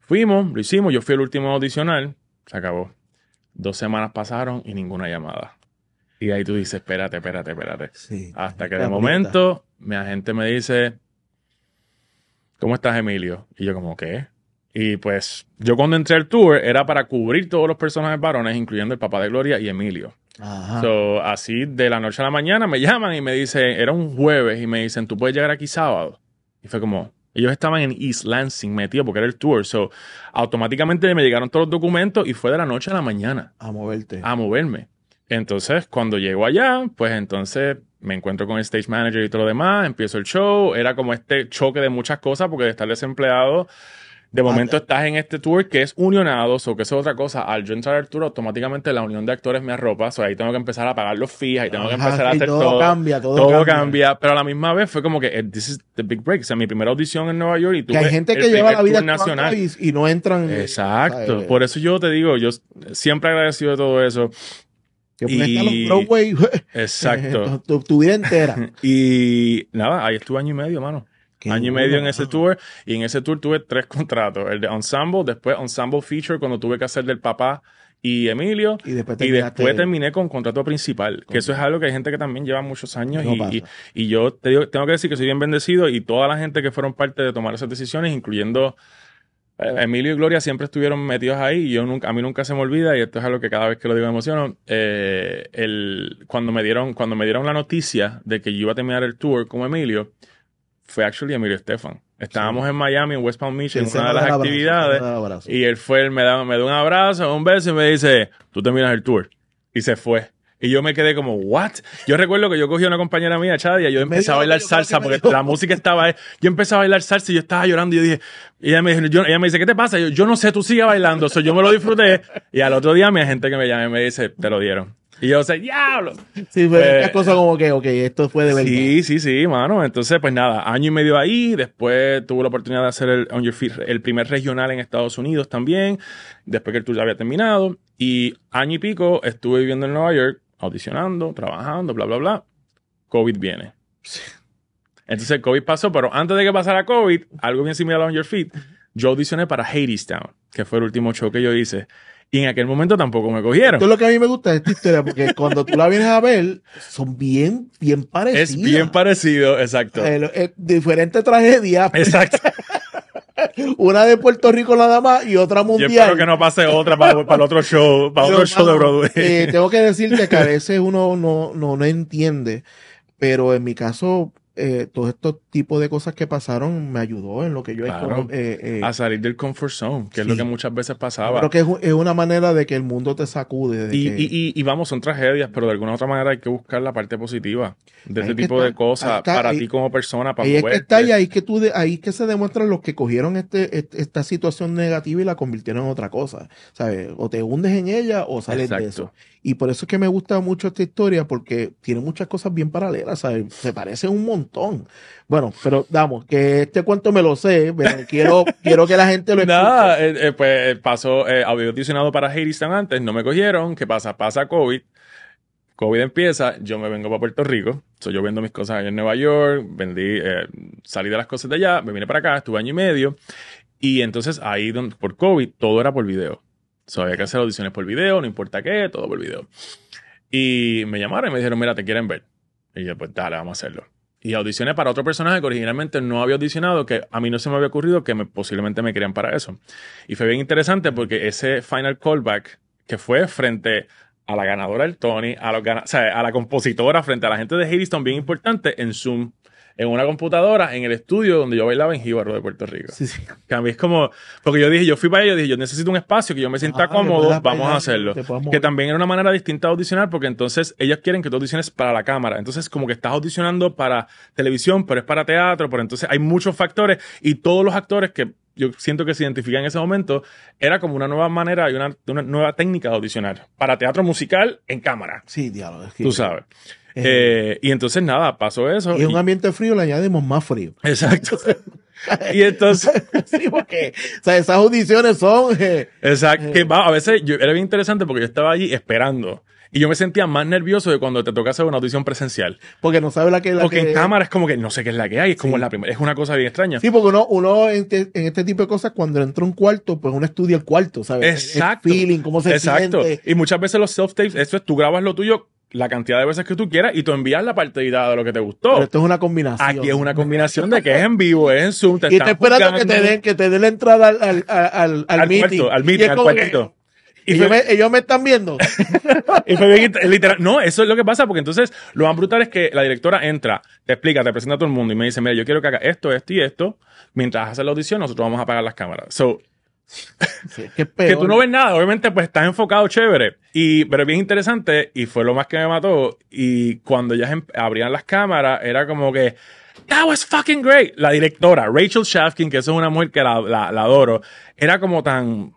[SPEAKER 2] Fuimos, lo hicimos, yo fui el último a audicionar, se acabó. Dos semanas pasaron y ninguna llamada. Y ahí tú dices, espérate, espérate, espérate.
[SPEAKER 1] Sí.
[SPEAKER 2] Hasta que de momento mi agente me dice, ¿cómo estás, Emilio? Y yo como, ¿qué? Y pues yo cuando entré al tour era para cubrir todos los personajes varones, incluyendo el papá de Gloria y Emilio.
[SPEAKER 1] Ajá.
[SPEAKER 2] So, así de la noche a la mañana me <laughs> llaman y me dicen, era un jueves y me dicen, tú puedes llegar aquí sábado. Y fue como, ellos estaban en East Lansing metido porque era el tour. So, automáticamente me llegaron todos los documentos y fue de la noche a la mañana
[SPEAKER 1] a moverte.
[SPEAKER 2] a moverme. Entonces, cuando llego allá, pues entonces me encuentro con el stage manager y todo lo demás, empiezo el show, era como este choque de muchas cosas porque de estar desempleado, de momento
[SPEAKER 1] Ah,
[SPEAKER 2] estás en este tour que es unionado, o que eso es otra cosa. Al yo entrar al tour, automáticamente la unión de actores me arropa, so ahí tengo que empezar a pagar los fees, ahí tengo que empezar a hacer
[SPEAKER 1] todo,
[SPEAKER 2] todo.
[SPEAKER 1] cambia, todo,
[SPEAKER 2] Todo
[SPEAKER 1] cambia.
[SPEAKER 2] cambia. pero a la misma vez fue como que eh, this is the big break. O sea, mi primera audición en Nueva York y
[SPEAKER 1] Que
[SPEAKER 2] tuve
[SPEAKER 1] hay gente
[SPEAKER 2] el
[SPEAKER 1] que lleva la vida actuando y, y no entran.
[SPEAKER 2] Exacto.
[SPEAKER 1] ¿sabes?
[SPEAKER 2] Por eso yo te digo, yo siempre agradecido de todo eso.
[SPEAKER 1] que a los
[SPEAKER 2] y-
[SPEAKER 1] Broadway. <laughs>
[SPEAKER 2] Exacto. <laughs>
[SPEAKER 1] tu, tu vida entera. <laughs>
[SPEAKER 2] Y nada, ahí estuve año y medio, mano.
[SPEAKER 1] Qué
[SPEAKER 2] año y medio en ese
[SPEAKER 1] mano.
[SPEAKER 2] tour. Y en ese tour tuve tres <laughs> contratos. El de Ensemble, después Ensemble Feature, cuando tuve que hacer del papá y Emilio.
[SPEAKER 1] Y después
[SPEAKER 2] Y después terminé con contrato principal. Que eso es algo que hay gente que también lleva muchos años. Y, y- y yo te digo, tengo que decir que soy bien bendecido. Y toda la gente que fueron parte de tomar esas decisiones, incluyendo eh, Emilio y Gloria, siempre estuvieron metidos ahí. Y yo nunca, a mí nunca se me olvida. Y esto es algo que cada vez que lo digo me emociono. eh, el, cuando, me dieron, cuando me dieron la noticia de que yo iba a terminar el tour con Emilio, fue actually Emilio Estefan. Estábamos en Miami, en West Palm Beach, en una de las
[SPEAKER 1] abrazo,
[SPEAKER 2] actividades. Y él fue, él me da, me da un abrazo, un beso y me dice, tú terminas el tour. Y se fue. Y yo me quedé como, ¿what? Yo recuerdo que yo cogí a una compañera mía, Chadia, y yo empecé a bailar salsa porque la música estaba ahí. Yo empecé a bailar salsa y yo estaba llorando y yo dije, y ella me, dijo, yo- ella me dice, ¿qué te pasa? Y yo, yo no sé, tú sigue bailando. So, yo me lo disfruté. Y al otro día mi agente que me llama y me dice, te lo dieron. Y yo, sé, diablo.
[SPEAKER 1] Sí, fue
[SPEAKER 2] Pues-
[SPEAKER 1] una cosa como que, ok, esto fue de verdad.
[SPEAKER 2] Sí, sí, sí, mano. Entonces, pues nada, año y medio ahí. Después tuve la oportunidad de hacer el On Your Feet, el primer regional en Estados Unidos también. Después que el tour ya había terminado. Y año y pico estuve viviendo en Nueva York, audicionando, trabajando, bla, bla, bla. COVID viene. Entonces, COVID pasó, pero antes de que pasara COVID, algo bien similar a On Your Feet, yo audicioné para Hadestown, que fue el último show que yo hice. Y en aquel momento tampoco me cogieron.
[SPEAKER 1] Esto es lo que a mí me gusta de esta historia, porque <laughs> cuando tú la vienes a ver, son bien, bien parecidas.
[SPEAKER 2] Es bien parecido, exacto.
[SPEAKER 1] Eh, eh, diferentes tragedias,
[SPEAKER 2] Exacto. <laughs>
[SPEAKER 1] una de Puerto Rico nada más y otra
[SPEAKER 2] Yo
[SPEAKER 1] mundial.
[SPEAKER 2] espero que no pase otra para, para el otro show, para
[SPEAKER 1] Pero,
[SPEAKER 2] otro show de Broadway.
[SPEAKER 1] eh, tengo que decirte que a <laughs> veces uno no, no, no entiende, pero en mi caso, eh, todo estos tipos de cosas que pasaron me ayudó en lo que yo
[SPEAKER 2] Claro.
[SPEAKER 1] eh, eh,
[SPEAKER 2] a salir del comfort zone, que es lo que muchas veces pasaba.
[SPEAKER 1] creo que es, es una manera de que el mundo te sacude. de
[SPEAKER 2] Y,
[SPEAKER 1] que-
[SPEAKER 2] y, y, y vamos, son tragedias, pero de alguna otra manera hay que buscar la parte positiva de
[SPEAKER 1] Ahí
[SPEAKER 2] este tipo
[SPEAKER 1] está,
[SPEAKER 2] de cosas
[SPEAKER 1] está,
[SPEAKER 2] para
[SPEAKER 1] ahí-
[SPEAKER 2] ti como persona, para
[SPEAKER 1] Ahí es que está y ahí que tú de- ahí que se demuestran los que cogieron este, este- esta situación negativa y la convirtieron en otra cosa. ¿Sabes? O te hundes en ella o sales de eso. Y por eso es que me gusta mucho esta historia, porque tiene muchas cosas bien paralelas, ¿sabes? Se parecen un montón. Bueno, pero damos, que este cuento me lo sé, pero <laughs> quiero, quiero que la gente lo escuche.
[SPEAKER 2] Nada, eh, eh, pues eh, pasó, eh, había audicionado para Hadestown antes, no me cogieron, ¿qué pasa? Pasa COVID, COVID empieza, yo me vengo para Puerto Rico, so, yo vendo mis cosas allá en Nueva York, vendí, salí de las cosas de allá, me vine para acá, estuve año y medio, y entonces ahí donde, por COVID todo era por video. So, había que hacer audiciones por video, no importa qué, todo por video. Y me llamaron y me dijeron, mira, te quieren ver. Y yo, pues dale, vamos a hacerlo. Y audicioné para otro personaje que originalmente no había audicionado, que a mí no se me había ocurrido que me, posiblemente me querían para eso. Y fue bien interesante porque ese final callback que fue frente a la ganadora del Tony, a, los o a la compositora, frente a la gente de Hadestown, bien importante, en Zoom en una computadora en el estudio donde yo bailaba en Jíbaro de Puerto Rico. Sí, sí. Que a mí es como, porque yo dije, yo fui para ellos, dije, yo necesito un espacio que yo me sienta ah, cómodo, vamos a hacerlo. Que también era una manera distinta de audicionar, porque entonces ellos quieren que tú audiciones para la cámara. Entonces, como que estás audicionando para televisión, pero es para teatro, pero entonces hay muchos factores y todos los actores que yo siento que se identifican en ese momento, era como una nueva manera y una, una nueva técnica de audicionar para teatro musical en cámara.
[SPEAKER 1] Sí, diálogo.
[SPEAKER 2] Tú sabes. Eh, y entonces nada, pasó eso.
[SPEAKER 1] Y en un ambiente frío le añadimos más frío.
[SPEAKER 2] Exacto. <laughs> y entonces. <laughs>
[SPEAKER 1] sí, porque o sea, esas audiciones son.
[SPEAKER 2] Eh, Exacto. que va, a veces yo, era bien interesante porque yo estaba allí esperando. Y yo me sentía más nervioso de cuando te toca hacer una audición presencial.
[SPEAKER 1] Porque no sabes la que
[SPEAKER 2] es la porque en cámara es como que no sé qué es la que hay, es como la primera, es una cosa bien extraña.
[SPEAKER 1] Sí, porque uno, uno en, este tipo de cosas, cuando entra un cuarto, pues uno estudia el cuarto, ¿sabes?
[SPEAKER 2] Exacto.
[SPEAKER 1] El feeling, cómo se Exacto.
[SPEAKER 2] Y muchas veces los self-tapes, esto es tú grabas lo tuyo la cantidad de veces que tú quieras y tú envías la partida de lo que te gustó.
[SPEAKER 1] Pero esto es una combinación.
[SPEAKER 2] Aquí es una combinación de que es en vivo, es en Zoom.
[SPEAKER 1] Te y te esperando que te den, que te den la entrada al, al, al, al, meeting.
[SPEAKER 2] al meeting, al cuartito.
[SPEAKER 1] Y, ellos me están viendo. <laughs>
[SPEAKER 2] y fue bien, literal. No, eso es lo que pasa, porque entonces lo más brutal es que la directora entra, te explica, te presenta a todo el mundo y me dice, mira, yo quiero que haga esto, esto y esto. Mientras hace la audición, nosotros vamos a apagar las cámaras. So, <laughs> que tú no ves nada, obviamente pues estás enfocado chévere. Y, pero es bien interesante y fue lo más que me mató. Y cuando ya em, abrían las cámaras, era como que, that was fucking great. La directora, Rachel Shafkin, que eso es una mujer que la, la, la adoro, era como tan,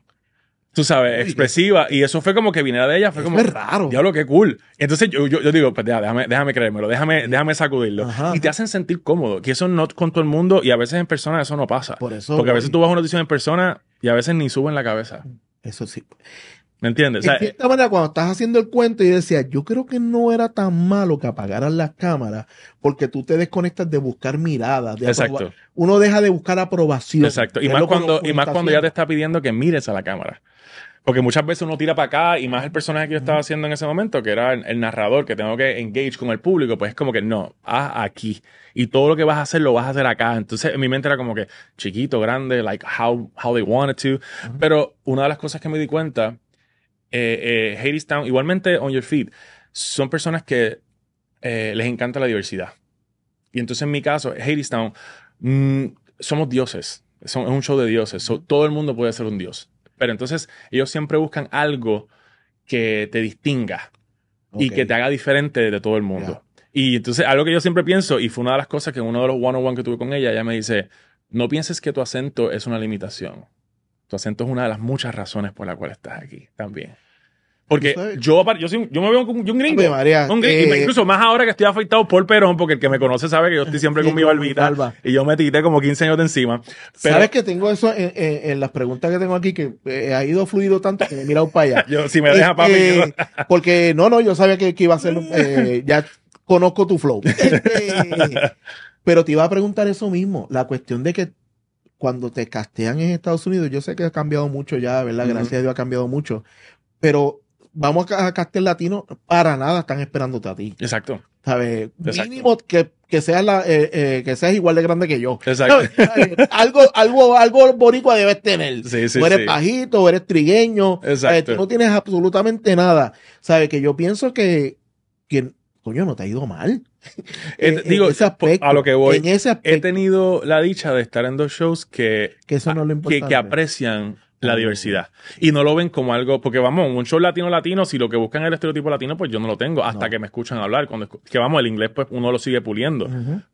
[SPEAKER 2] tú sabes, expresiva. Y eso fue como que viniera de ella, fue como.
[SPEAKER 1] Es raro.
[SPEAKER 2] Diablo, qué cool. Entonces yo, yo, yo digo, pues déjame, déjame creérmelo, déjame, déjame sacudirlo. Y te hacen sentir cómodo, que eso no con todo el mundo y a veces en persona eso no pasa.
[SPEAKER 1] Por eso.
[SPEAKER 2] Porque a veces tú vas a una audición en persona y a veces ni suben la cabeza.
[SPEAKER 1] Eso sí.
[SPEAKER 2] ¿Me entiendes?
[SPEAKER 1] De cierta manera, cuando estás haciendo el cuento y decías, yo creo que no era tan malo que apagaran las cámaras, porque tú te desconectas de buscar miradas. De
[SPEAKER 2] Exacto.
[SPEAKER 1] Uno deja de buscar aprobación.
[SPEAKER 2] Exacto. Y más, cuando, y más cuando ya te está pidiendo que mires a la cámara. Porque muchas veces uno tira para acá y más el personaje que yo estaba haciendo en ese momento, que era el, narrador, que tengo que engage con el público, pues es como que no, haz aquí. Y todo lo que vas a hacer lo vas a hacer acá. Entonces en mi mente era como que chiquito, grande, like how, how they wanted to. Pero una de las cosas que me di cuenta, eh, eh, Town, igualmente On Your Feet, son personas que eh, les encanta la diversidad. Y entonces en mi caso, Hadestown, mm, somos dioses. es un show de dioses. todo el mundo puede ser un dios. Pero entonces ellos siempre buscan algo que te distinga y que te haga diferente de todo el mundo. Y entonces algo que yo siempre pienso, y fue una de las cosas que en uno de los one-on-one que tuve con ella, ella me dice, no pienses que tu acento es una limitación. Tu acento es una de las muchas razones por las cuales estás aquí también. Porque yo, yo, yo, me veo como un gringo.
[SPEAKER 1] María,
[SPEAKER 2] un gringo. Eh, incluso más ahora que estoy afeitado por Perón, porque el que me conoce sabe que yo estoy siempre con mi barbita. Y yo me quité como 15 años de encima.
[SPEAKER 1] ¿Sabes que tengo eso en, las preguntas que tengo aquí? Que eh, ha ido fluido tanto que me he mirado para allá. <laughs>
[SPEAKER 2] yo, si me deja papi.
[SPEAKER 1] Eh, porque no, no, yo sabía que, iba a ser. ya conozco tu flow. <laughs> Este, pero te iba a preguntar eso mismo. La cuestión de que cuando te castean en Estados Unidos, yo sé que ha cambiado mucho ya, ¿verdad? Gracias a Dios ha cambiado mucho. Pero vamos a, Castel Latino, para nada están esperándote a ti.
[SPEAKER 2] Exacto.
[SPEAKER 1] ¿Sabes? Mínimo que, que seas la, eh, eh, que seas igual de grande que yo.
[SPEAKER 2] Exacto. <laughs>
[SPEAKER 1] algo, algo, algo boricua debes tener.
[SPEAKER 2] Sí, sí,
[SPEAKER 1] o eres bajito, o eres trigueño.
[SPEAKER 2] Exacto.
[SPEAKER 1] Tú no tienes absolutamente nada. ¿Sabes? Que yo pienso que, que coño, no te ha ido mal.
[SPEAKER 2] digo, a lo que voy, en ese he tenido la dicha de estar en dos shows que,
[SPEAKER 1] que, eso no lo
[SPEAKER 2] que, que aprecian la diversidad. Y no lo ven como algo, porque vamos, un show latino latino, si lo que buscan es el estereotipo latino, pues yo no lo tengo hasta que me escuchan hablar. Cuando, que vamos, el inglés pues uno lo sigue puliendo.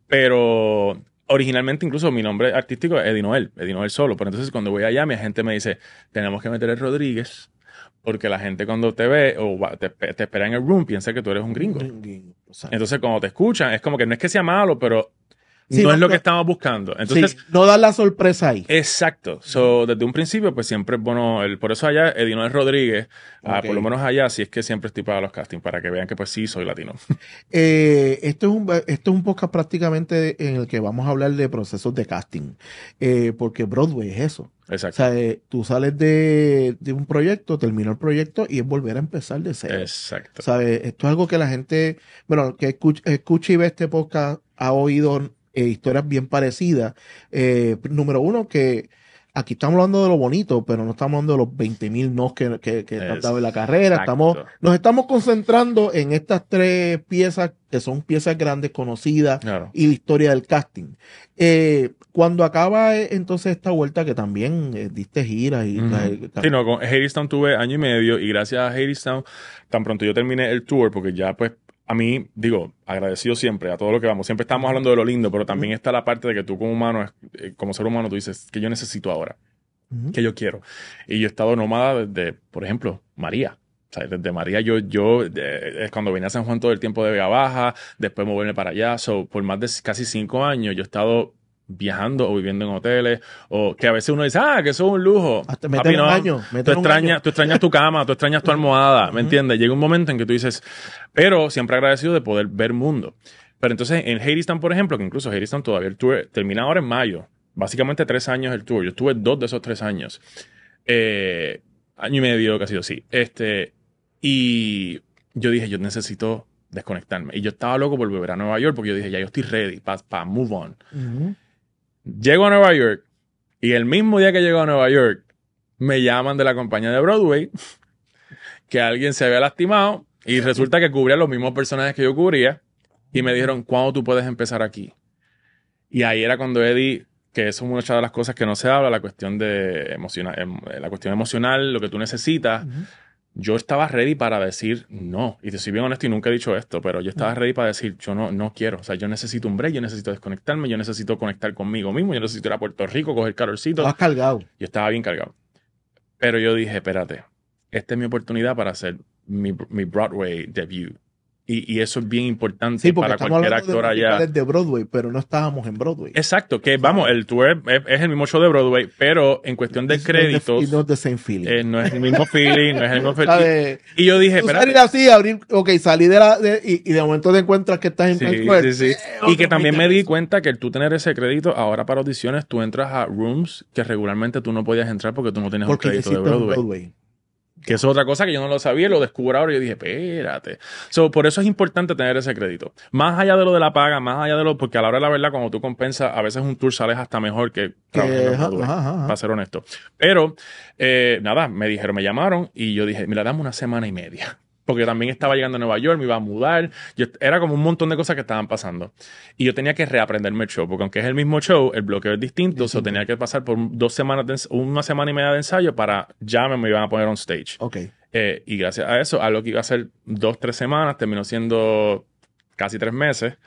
[SPEAKER 2] Pero originalmente incluso mi nombre artístico es Eddie Noel, Eddie Noel solo. Pero entonces cuando voy allá, mi gente me dice, tenemos que meter el Rodríguez, porque la gente cuando te ve o te, te espera en el room piensa que tú eres un gringo. Entonces cuando te escuchan, es como que no es que sea malo, pero
[SPEAKER 1] Sí,
[SPEAKER 2] no
[SPEAKER 1] no,
[SPEAKER 2] es lo que estamos buscando. Entonces,
[SPEAKER 1] Sí, no dar la sorpresa ahí.
[SPEAKER 2] Exacto. So, desde un principio, pues siempre es bueno. El, por eso allá, Edinoel Rodríguez, ah, por lo menos allá, sí es que siempre estoy para los castings, para que vean que pues sí soy latino. <laughs>
[SPEAKER 1] Eh, esto, es un, esto es un podcast prácticamente en el que vamos a hablar de procesos de casting, Eh, porque Broadway es eso. O
[SPEAKER 2] Exacto.
[SPEAKER 1] sea, eh, tú sales de, de un proyecto, terminó el proyecto y es volver a empezar de cero.
[SPEAKER 2] Exacto.
[SPEAKER 1] ¿Sabes? Esto es algo que la gente, bueno, que escucha, escucha y ve este podcast, ha oído eh, historias bien parecidas. Eh, número uno, que aquí estamos hablando de lo bonito, pero no estamos hablando de los 20 mil nos que, que, que en la carrera.
[SPEAKER 2] Exacto.
[SPEAKER 1] Estamos, nos estamos concentrando en estas tres piezas, que son piezas grandes, conocidas,
[SPEAKER 2] Claro.
[SPEAKER 1] y la historia del casting. Eh, cuando acaba eh, entonces esta vuelta, que también eh, diste giras y...
[SPEAKER 2] Sí, no, con Hadestown tuve año y medio y gracias a Hadestown, tan pronto yo terminé el tour, porque ya pues a mí, digo, agradecido siempre a todo lo que vamos. Siempre estamos hablando de lo lindo, pero también está la parte de que tú como humano, eh, como ser humano, tú dices, que yo necesito ahora?
[SPEAKER 1] Ujú.
[SPEAKER 2] que yo quiero? Y yo he estado nómada desde, por ejemplo, María. O sea, desde María yo, yo eh, es cuando venía a San Juan todo el tiempo de Vega Baja, después moverme para allá. So, por más de casi cinco años yo he estado viajando o viviendo en hoteles, o que a veces uno dice, ah, que eso es un lujo.
[SPEAKER 1] Hasta
[SPEAKER 2] Papi,
[SPEAKER 1] meter un
[SPEAKER 2] no.
[SPEAKER 1] año.
[SPEAKER 2] Tú extrañas,
[SPEAKER 1] año.
[SPEAKER 2] tú extrañas tu cama, tú extrañas tu almohada, ¿me entiendes? Llega un momento en que tú dices, pero siempre agradecido de poder ver mundo. Pero entonces en Hadestown, por ejemplo, que incluso Hadestown todavía el tour termina ahora en mayo, básicamente tres años el tour. Yo estuve dos de esos tres años. Eh, año y medio, casi sí. Este, y yo dije, yo necesito desconectarme. Y yo estaba loco por volver a Nueva York porque yo dije, ya yo estoy ready para move on.
[SPEAKER 1] Ujú.
[SPEAKER 2] Llego a Nueva York y el mismo día que llego a Nueva York me llaman de la compañía de Broadway <laughs> que alguien se había lastimado y resulta que cubría los mismos personajes que yo cubría y me dijeron, ¿cuándo tú puedes empezar aquí? Y ahí era cuando Eddie, que eso es muchas de las cosas que no se habla, la cuestión de emocional, em- la cuestión emocional, lo que tú necesitas. Yo estaba ready para decir no. Y te soy bien honesto y nunca he dicho esto, pero yo estaba ready para decir yo no, no quiero. O sea, yo necesito un break, yo necesito desconectarme, yo necesito conectar conmigo mismo, yo necesito ir a Puerto Rico, coger calorcito.
[SPEAKER 1] Estabas cargado.
[SPEAKER 2] Yo estaba bien cargado. Pero yo dije, espérate, esta es mi oportunidad para hacer mi, mi Broadway debut. Y, y eso es bien importante
[SPEAKER 1] Sí,
[SPEAKER 2] para cualquier
[SPEAKER 1] hablando de
[SPEAKER 2] actor allá.
[SPEAKER 1] de Broadway, pero no estábamos en Broadway.
[SPEAKER 2] Exacto, que vamos, el tour es, es el mismo show de Broadway, pero en cuestión de
[SPEAKER 1] It's
[SPEAKER 2] créditos,
[SPEAKER 1] not the same feeling.
[SPEAKER 2] eh, no es el mismo feeling, no es el mismo <laughs> feeling. Y yo dije,
[SPEAKER 1] Tú
[SPEAKER 2] espérate.
[SPEAKER 1] salir así, abrir, ok, salí de la, de- y, y de momento te encuentras que estás en
[SPEAKER 2] Sí, sí, sí.
[SPEAKER 1] Eh,
[SPEAKER 2] Y que también me di cuenta que el tú tener ese crédito, ahora para audiciones, tú entras a rooms que regularmente tú no podías entrar porque tú no tenías
[SPEAKER 1] Porque
[SPEAKER 2] un crédito de Broadway.
[SPEAKER 1] Broadway.
[SPEAKER 2] Que eso es otra cosa que yo no lo sabía y lo descubro ahora y yo dije, espérate. So, por eso es importante tener ese crédito. Más allá de lo de la paga, más allá de lo, porque a la hora de la verdad, cuando tú compensas, a veces un tour sales hasta mejor que
[SPEAKER 1] Que, ajá,
[SPEAKER 2] Broadway,
[SPEAKER 1] ajá, ajá.
[SPEAKER 2] para ser honesto. Pero, eh, nada, me dijeron, me llamaron y yo dije, mira, dame una semana y media. Porque también estaba llegando a Nueva York, me iba a mudar. Yo, era como un montón de cosas que estaban pasando. Y yo tenía que reaprenderme el show, porque aunque es el mismo show, el bloqueo es distinto. O
[SPEAKER 1] Distinto.
[SPEAKER 2] tenía que pasar por dos semanas, de una semana y media de ensayo para ya me, me iban a poner on stage.
[SPEAKER 1] Ok.
[SPEAKER 2] Eh, y gracias a eso, a lo que iba a ser dos, tres semanas, terminó siendo casi tres meses.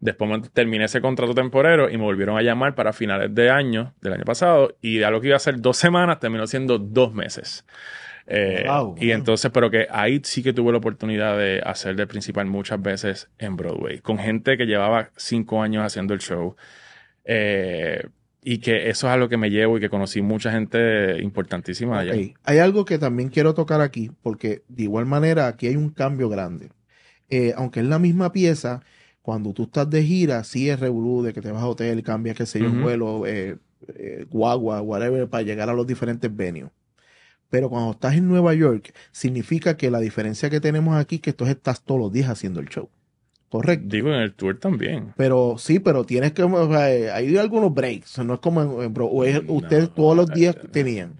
[SPEAKER 2] Después terminé ese contrato temporero y me volvieron a llamar para finales de año, del año pasado. Y a lo que iba a ser dos semanas, terminó siendo dos meses. Eh,
[SPEAKER 1] Wow,
[SPEAKER 2] y
[SPEAKER 1] wow.
[SPEAKER 2] entonces, pero que ahí sí que tuve la oportunidad de hacer de principal muchas veces en Broadway, con gente que llevaba cinco años haciendo el show. Eh, y que eso es algo que me llevo y que conocí mucha gente importantísima allá.
[SPEAKER 1] Hay algo que también quiero tocar aquí, porque de igual manera aquí hay un cambio grande. Eh, aunque es la misma pieza, cuando tú estás de gira, sí es revolú de que te vas a hotel, cambias, qué sé yo,
[SPEAKER 2] Ujú.
[SPEAKER 1] vuelo, eh, eh, guagua, whatever, para llegar a los diferentes venues. Pero cuando estás en Nueva York, significa que la diferencia que tenemos aquí es que tú estás todos los días haciendo el show. Correcto.
[SPEAKER 2] Digo, en el tour también.
[SPEAKER 1] Pero sí, pero tienes que, o sea, eh, hay algunos breaks, no es como en, Bro- o es-
[SPEAKER 2] No,
[SPEAKER 1] ustedes todos los días
[SPEAKER 2] eh,
[SPEAKER 1] tenían.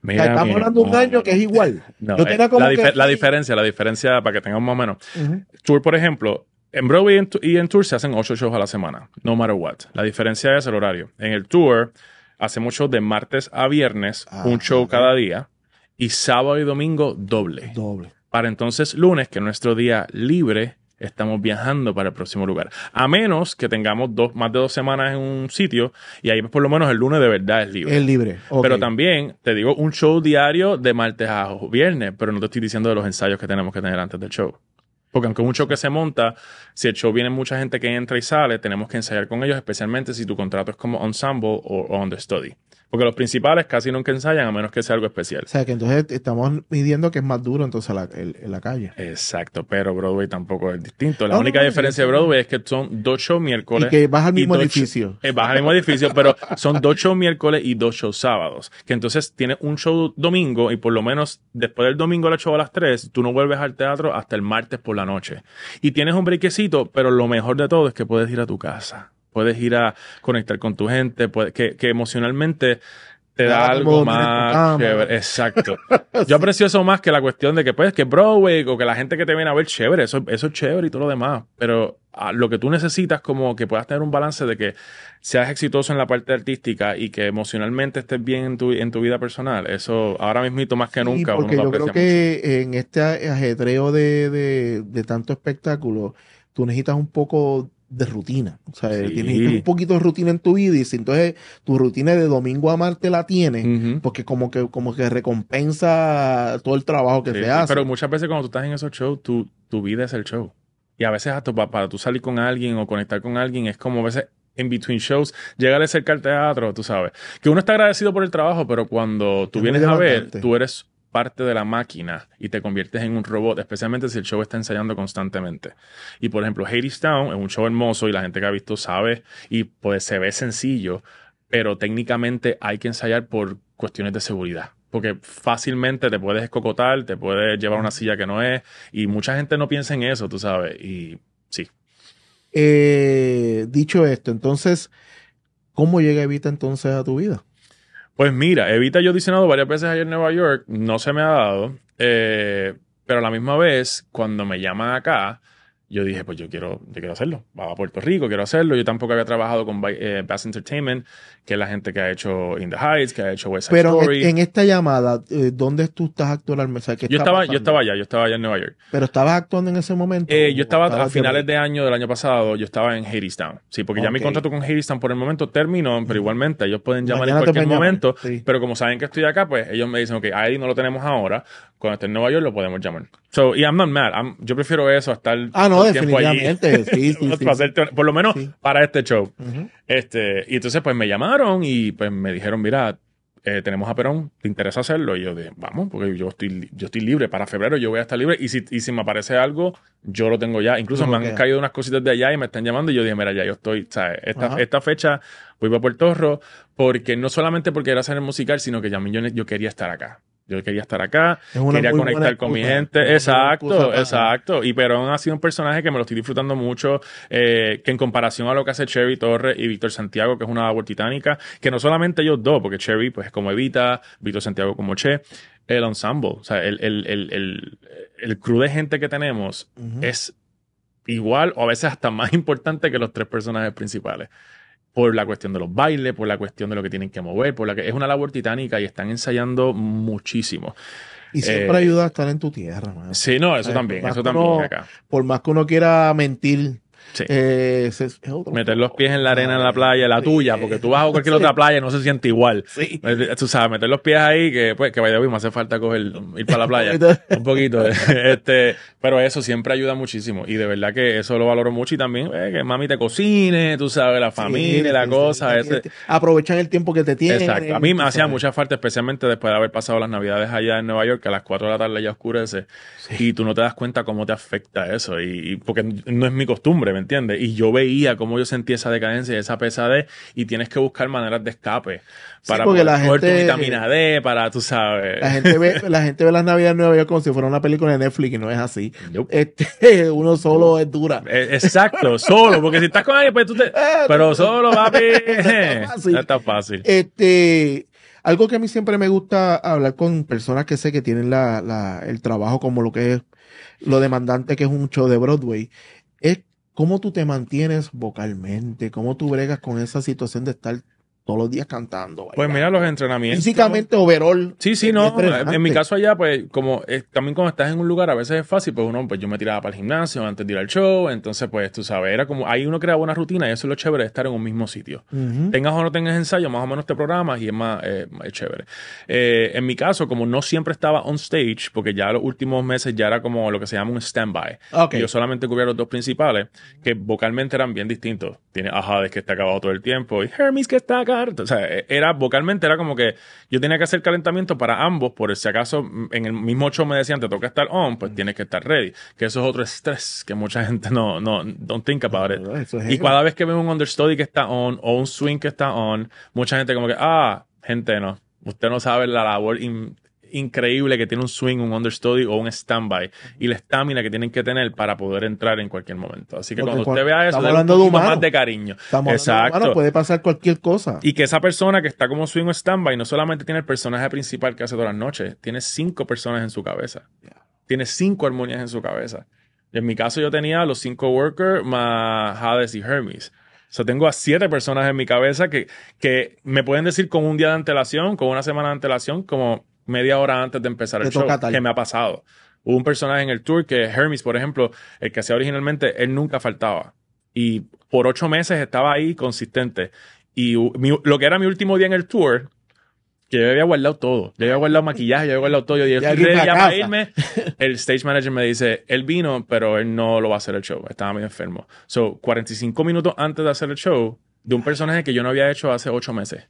[SPEAKER 2] Mira,
[SPEAKER 1] estamos hablando de un año que es igual.
[SPEAKER 2] No,
[SPEAKER 1] Yo
[SPEAKER 2] eh,
[SPEAKER 1] tenía como
[SPEAKER 2] la,
[SPEAKER 1] que-
[SPEAKER 2] dife- la diferencia, la diferencia, para que tengamos más o menos. Tour, por ejemplo, en Broadway y en, y en Tour se hacen ocho shows a la semana, no matter what. La diferencia es el horario. En el Tour hacemos shows de martes a viernes,
[SPEAKER 1] Ah,
[SPEAKER 2] un show cada día, y sábado y domingo doble.
[SPEAKER 1] Doble.
[SPEAKER 2] Para entonces lunes, que es nuestro día libre, estamos viajando para el próximo lugar. A menos que tengamos dos, más de dos semanas en un sitio, y ahí pues, por lo menos el lunes de verdad es libre.
[SPEAKER 1] Es libre.
[SPEAKER 2] Pero también te digo un show diario de martes a viernes, pero no te estoy diciendo de los ensayos que tenemos que tener antes del show. Porque aunque un show que se monta, si el show viene mucha gente que entra y sale, tenemos que ensayar con ellos, especialmente si tu contrato es como ensemble o, o understudy. Porque los principales casi nunca ensayan a menos que sea algo especial.
[SPEAKER 1] O sea, que entonces estamos midiendo que es más duro entonces la, el- en la calle.
[SPEAKER 2] Exacto, pero Broadway tampoco es distinto. La
[SPEAKER 1] No,
[SPEAKER 2] única
[SPEAKER 1] no,
[SPEAKER 2] diferencia de Broadway es que son dos shows
[SPEAKER 1] Y
[SPEAKER 2] miércoles.
[SPEAKER 1] que vas al mismo edificio.
[SPEAKER 2] Eh, vas al mismo edificio, pero son dos shows miércoles y dos shows sábados. Que entonces tienes un show domingo y por lo menos después del domingo a las 8 a las 3, tú no vuelves al teatro hasta el martes por la noche. Y tienes un brequecito, pero lo mejor de todo es que puedes ir a tu casa. Puedes ir a conectar con tu gente, que, que emocionalmente te da
[SPEAKER 1] Ah,
[SPEAKER 2] algo más chévere. Exacto. <laughs> Yo aprecio eso más que la cuestión de que, pues, que Broadway o que la gente que te viene a ver, chévere, eso, eso es chévere y todo lo demás. Pero ah, lo que tú necesitas como que puedas tener un balance de que seas exitoso en la parte artística y que emocionalmente estés bien en tu, en tu vida personal. Eso ahora mismo más que
[SPEAKER 1] Sí,
[SPEAKER 2] nunca uno
[SPEAKER 1] porque
[SPEAKER 2] lo
[SPEAKER 1] yo creo que en este ajetreo de, de, de tanto espectáculo, tú necesitas un poco de rutina. O sea,
[SPEAKER 2] Sí.
[SPEAKER 1] tienes un poquito de rutina en tu vida y si entonces tu rutina de domingo a martes la tienes, porque como que, como que recompensa todo el trabajo que
[SPEAKER 2] Sí,
[SPEAKER 1] se
[SPEAKER 2] sí,
[SPEAKER 1] hace.
[SPEAKER 2] Pero muchas veces cuando tú estás en esos shows, tu, tu vida es el show. Y a veces hasta pa- para, tú salir con alguien o conectar con alguien es como a veces en between shows, llegar a cerca al teatro, tú sabes. Que uno está agradecido por el trabajo, pero cuando tú
[SPEAKER 1] Es
[SPEAKER 2] vienes a ver, tú eres parte de la máquina y te conviertes en un robot, especialmente si el show está ensayando constantemente. Y por ejemplo, Hadestown es un show hermoso y la gente que ha visto sabe y pues se ve sencillo, pero técnicamente hay que ensayar por cuestiones de seguridad. Porque fácilmente te puedes escocotar, te puedes llevar una silla que no es, y mucha gente no piensa en eso, tú sabes. Y sí.
[SPEAKER 1] Eh, dicho esto, entonces, ¿cómo llega Evita entonces a tu vida?
[SPEAKER 2] Pues mira, Evita yo he audicionado varias veces allá en Nueva York, no se me ha dado, eh, pero a la misma vez, cuando me llaman acá, yo dije, pues yo quiero, yo quiero hacerlo. Va a Puerto Rico, quiero hacerlo. Yo tampoco había trabajado con eh, Bass Entertainment, que es la gente que ha hecho In the Heights, que ha hecho West Side
[SPEAKER 1] Pero en,
[SPEAKER 2] Story.
[SPEAKER 1] en esta llamada, eh, ¿dónde tú estás actualmente? O sea, ¿qué
[SPEAKER 2] yo, estaba,
[SPEAKER 1] pasando?
[SPEAKER 2] yo estaba allá, yo estaba allá en Nueva York.
[SPEAKER 1] Pero estabas actuando en ese momento.
[SPEAKER 2] Eh,
[SPEAKER 1] ¿O
[SPEAKER 2] yo estaba a finales de año del año pasado, yo estaba en Hadestown. Sí, porque ya mi contrato con Hadestown por el momento terminó, pero igualmente ellos pueden llamar
[SPEAKER 1] Mañana
[SPEAKER 2] en cualquier momento.
[SPEAKER 1] sí.
[SPEAKER 2] Pero como saben que estoy acá, pues ellos me dicen, ok, Eddie no lo tenemos ahora. Cuando esté en Nueva York lo podemos llamar. So, y I'm not mad. I'm- yo prefiero eso a estar
[SPEAKER 1] Ah, no, definitivamente. <laughs> Sí, sí, sí.
[SPEAKER 2] Para hacerte- por lo menos para este show. Este, y entonces pues me llamaron y pues me dijeron, mira, eh, tenemos a Perón, ¿te interesa hacerlo? Y yo dije, vamos, porque yo estoy, yo estoy libre. Para febrero yo voy a estar libre y si, y si me aparece algo, yo lo tengo ya. Incluso me han caído unas cositas de allá y me están llamando y yo dije, mira, ya yo estoy, ¿sabes? Esta,
[SPEAKER 1] Ajá.
[SPEAKER 2] esta fecha voy para Puerto Rico porque no solamente porque era hacer el musical, sino que ya yo, yo quería estar acá. Yo quería estar acá, quería conectar con mi gente. Exacto, exacto. Y Perón ha sido un personaje que me lo estoy disfrutando mucho, eh, que en comparación a lo que hace Cherry Torres y Víctor Santiago, que es una labor titánica, que no solamente ellos dos, porque Cherry pues es como Evita, Víctor Santiago como Che, el ensemble, o sea, el, el, el, el, el crew de gente que tenemos es igual o a veces hasta más <laughs> importante que los tres personajes principales. Por la cuestión de los bailes, por la cuestión de lo que tienen que mover, por la que es una labor titánica y están ensayando muchísimo.
[SPEAKER 1] Y siempre
[SPEAKER 2] Eh,
[SPEAKER 1] ayuda a estar en tu tierra, man.
[SPEAKER 2] Sí, no, eso
[SPEAKER 1] Eh,
[SPEAKER 2] también, eso también
[SPEAKER 1] uno-
[SPEAKER 2] acá.
[SPEAKER 1] Por más que uno quiera mentir,
[SPEAKER 2] Sí.
[SPEAKER 1] eh,
[SPEAKER 2] Meter los pies en la arena en la playa, la
[SPEAKER 1] Sí.
[SPEAKER 2] tuya, porque tú vas a cualquier <laughs>
[SPEAKER 1] Sí.
[SPEAKER 2] otra playa y no se siente igual.
[SPEAKER 1] Sí.
[SPEAKER 2] Eh, Tú sabes, meter los pies ahí, que pues, que vaya, me hace falta coger, ir para la playa. <laughs> un poquito. <laughs> este, pero eso siempre ayuda muchísimo. Y de verdad que eso lo valoro mucho. Y también eh, que mami te cocine, tú sabes, la familia, la cosa.
[SPEAKER 1] Aprovechan el tiempo que te tienen.
[SPEAKER 2] Exacto. A mí me hacía mucha falta, especialmente después de haber pasado las navidades allá en Nueva York, que a las 4 de la tarde ya oscurece. Y tú no te das cuenta cómo te afecta eso. Y, y porque no es mi costumbre, ¿me entiendes? Y yo veía cómo yo sentía esa decadencia y esa pesadez. Y tienes que buscar maneras de escape. Para
[SPEAKER 1] porque
[SPEAKER 2] poder
[SPEAKER 1] la
[SPEAKER 2] tu vitamina D, para, tú sabes.
[SPEAKER 1] La gente ve, <laughs> la gente ve las navidades en Nueva York como si fuera una película de Netflix y no es así.
[SPEAKER 2] Nope.
[SPEAKER 1] Este, <laughs> uno solo es dura.
[SPEAKER 2] Eh, Exacto, solo, porque si estás con alguien, pues tú te. <laughs> Pero solo, papi. No está fácil.
[SPEAKER 1] Este, algo que a mí siempre me gusta hablar con personas que sé que tienen la, la, el trabajo como lo que es lo demandante que es un show de Broadway, cómo tú te mantienes vocalmente, cómo tú bregas con esa situación de estar todos los días cantando.
[SPEAKER 2] Pues mira los entrenamientos.
[SPEAKER 1] Físicamente, overall.
[SPEAKER 2] Sí, sí, no. En mi caso allá, pues, como eh, también cuando estás en un lugar, a veces es fácil, pues uno, pues yo me tiraba para el gimnasio antes de ir al show, entonces, pues, tú sabes, era como, ahí uno crea buena rutina y eso es lo chévere de estar en un mismo sitio. Tengas o no tengas ensayo, más o menos te programas y es más eh, es chévere. Eh, en mi caso, como no siempre estaba on stage, porque ya los últimos meses ya era como lo que se llama un standby. Yo solamente cubría los dos principales, que vocalmente eran bien distintos. Tiene a Hades que está acabado todo el tiempo y Hermes que está acá. O sea, era vocalmente era como que yo tenía que hacer calentamiento para ambos, por si acaso mm, en el mismo show me decían te toca estar on, pues tienes que estar ready. Que eso es otro estrés que mucha gente no, no, don't think about it.
[SPEAKER 1] Es
[SPEAKER 2] Y cada vez que veo un understudy que está on o un swing que está on, mucha gente como que, ah, gente no. Usted no sabe la labor in- increíble que tiene un swing, un understudy o un standby y la estamina que tienen que tener para poder entrar en cualquier momento. Así que
[SPEAKER 1] Porque
[SPEAKER 2] cuando
[SPEAKER 1] cuando-
[SPEAKER 2] usted vea eso, un
[SPEAKER 1] hablando de humano.
[SPEAKER 2] más de cariño.
[SPEAKER 1] Estamos
[SPEAKER 2] Exacto.
[SPEAKER 1] hermano, puede pasar cualquier cosa.
[SPEAKER 2] Y que esa persona que está como swing o standby no solamente tiene el personaje principal que hace todas las noches, tiene cinco personas en su cabeza. Tiene cinco armonías en su cabeza. Y en mi caso yo tenía los cinco workers más Hades y Hermes. O sea, tengo a siete personas en mi cabeza que, que me pueden decir con un día de antelación, con una semana de antelación, como media hora antes de empezar el show,
[SPEAKER 1] tal.
[SPEAKER 2] que me ha pasado. Hubo un personaje en el tour que Hermes, por ejemplo, el que hacía originalmente, él nunca faltaba. Y por ocho meses estaba ahí consistente. Y mi- lo que era mi último día en el tour, que yo había guardado todo. Yo había guardado maquillaje, yo había guardado todo. Yo dije,
[SPEAKER 1] Ya
[SPEAKER 2] estoy ya para irme. <laughs> El stage manager me dice, él vino, pero él no lo va a hacer el show. Estaba muy enfermo. So, 45 minutos antes de hacer el show, de un personaje que yo no había hecho hace ocho meses.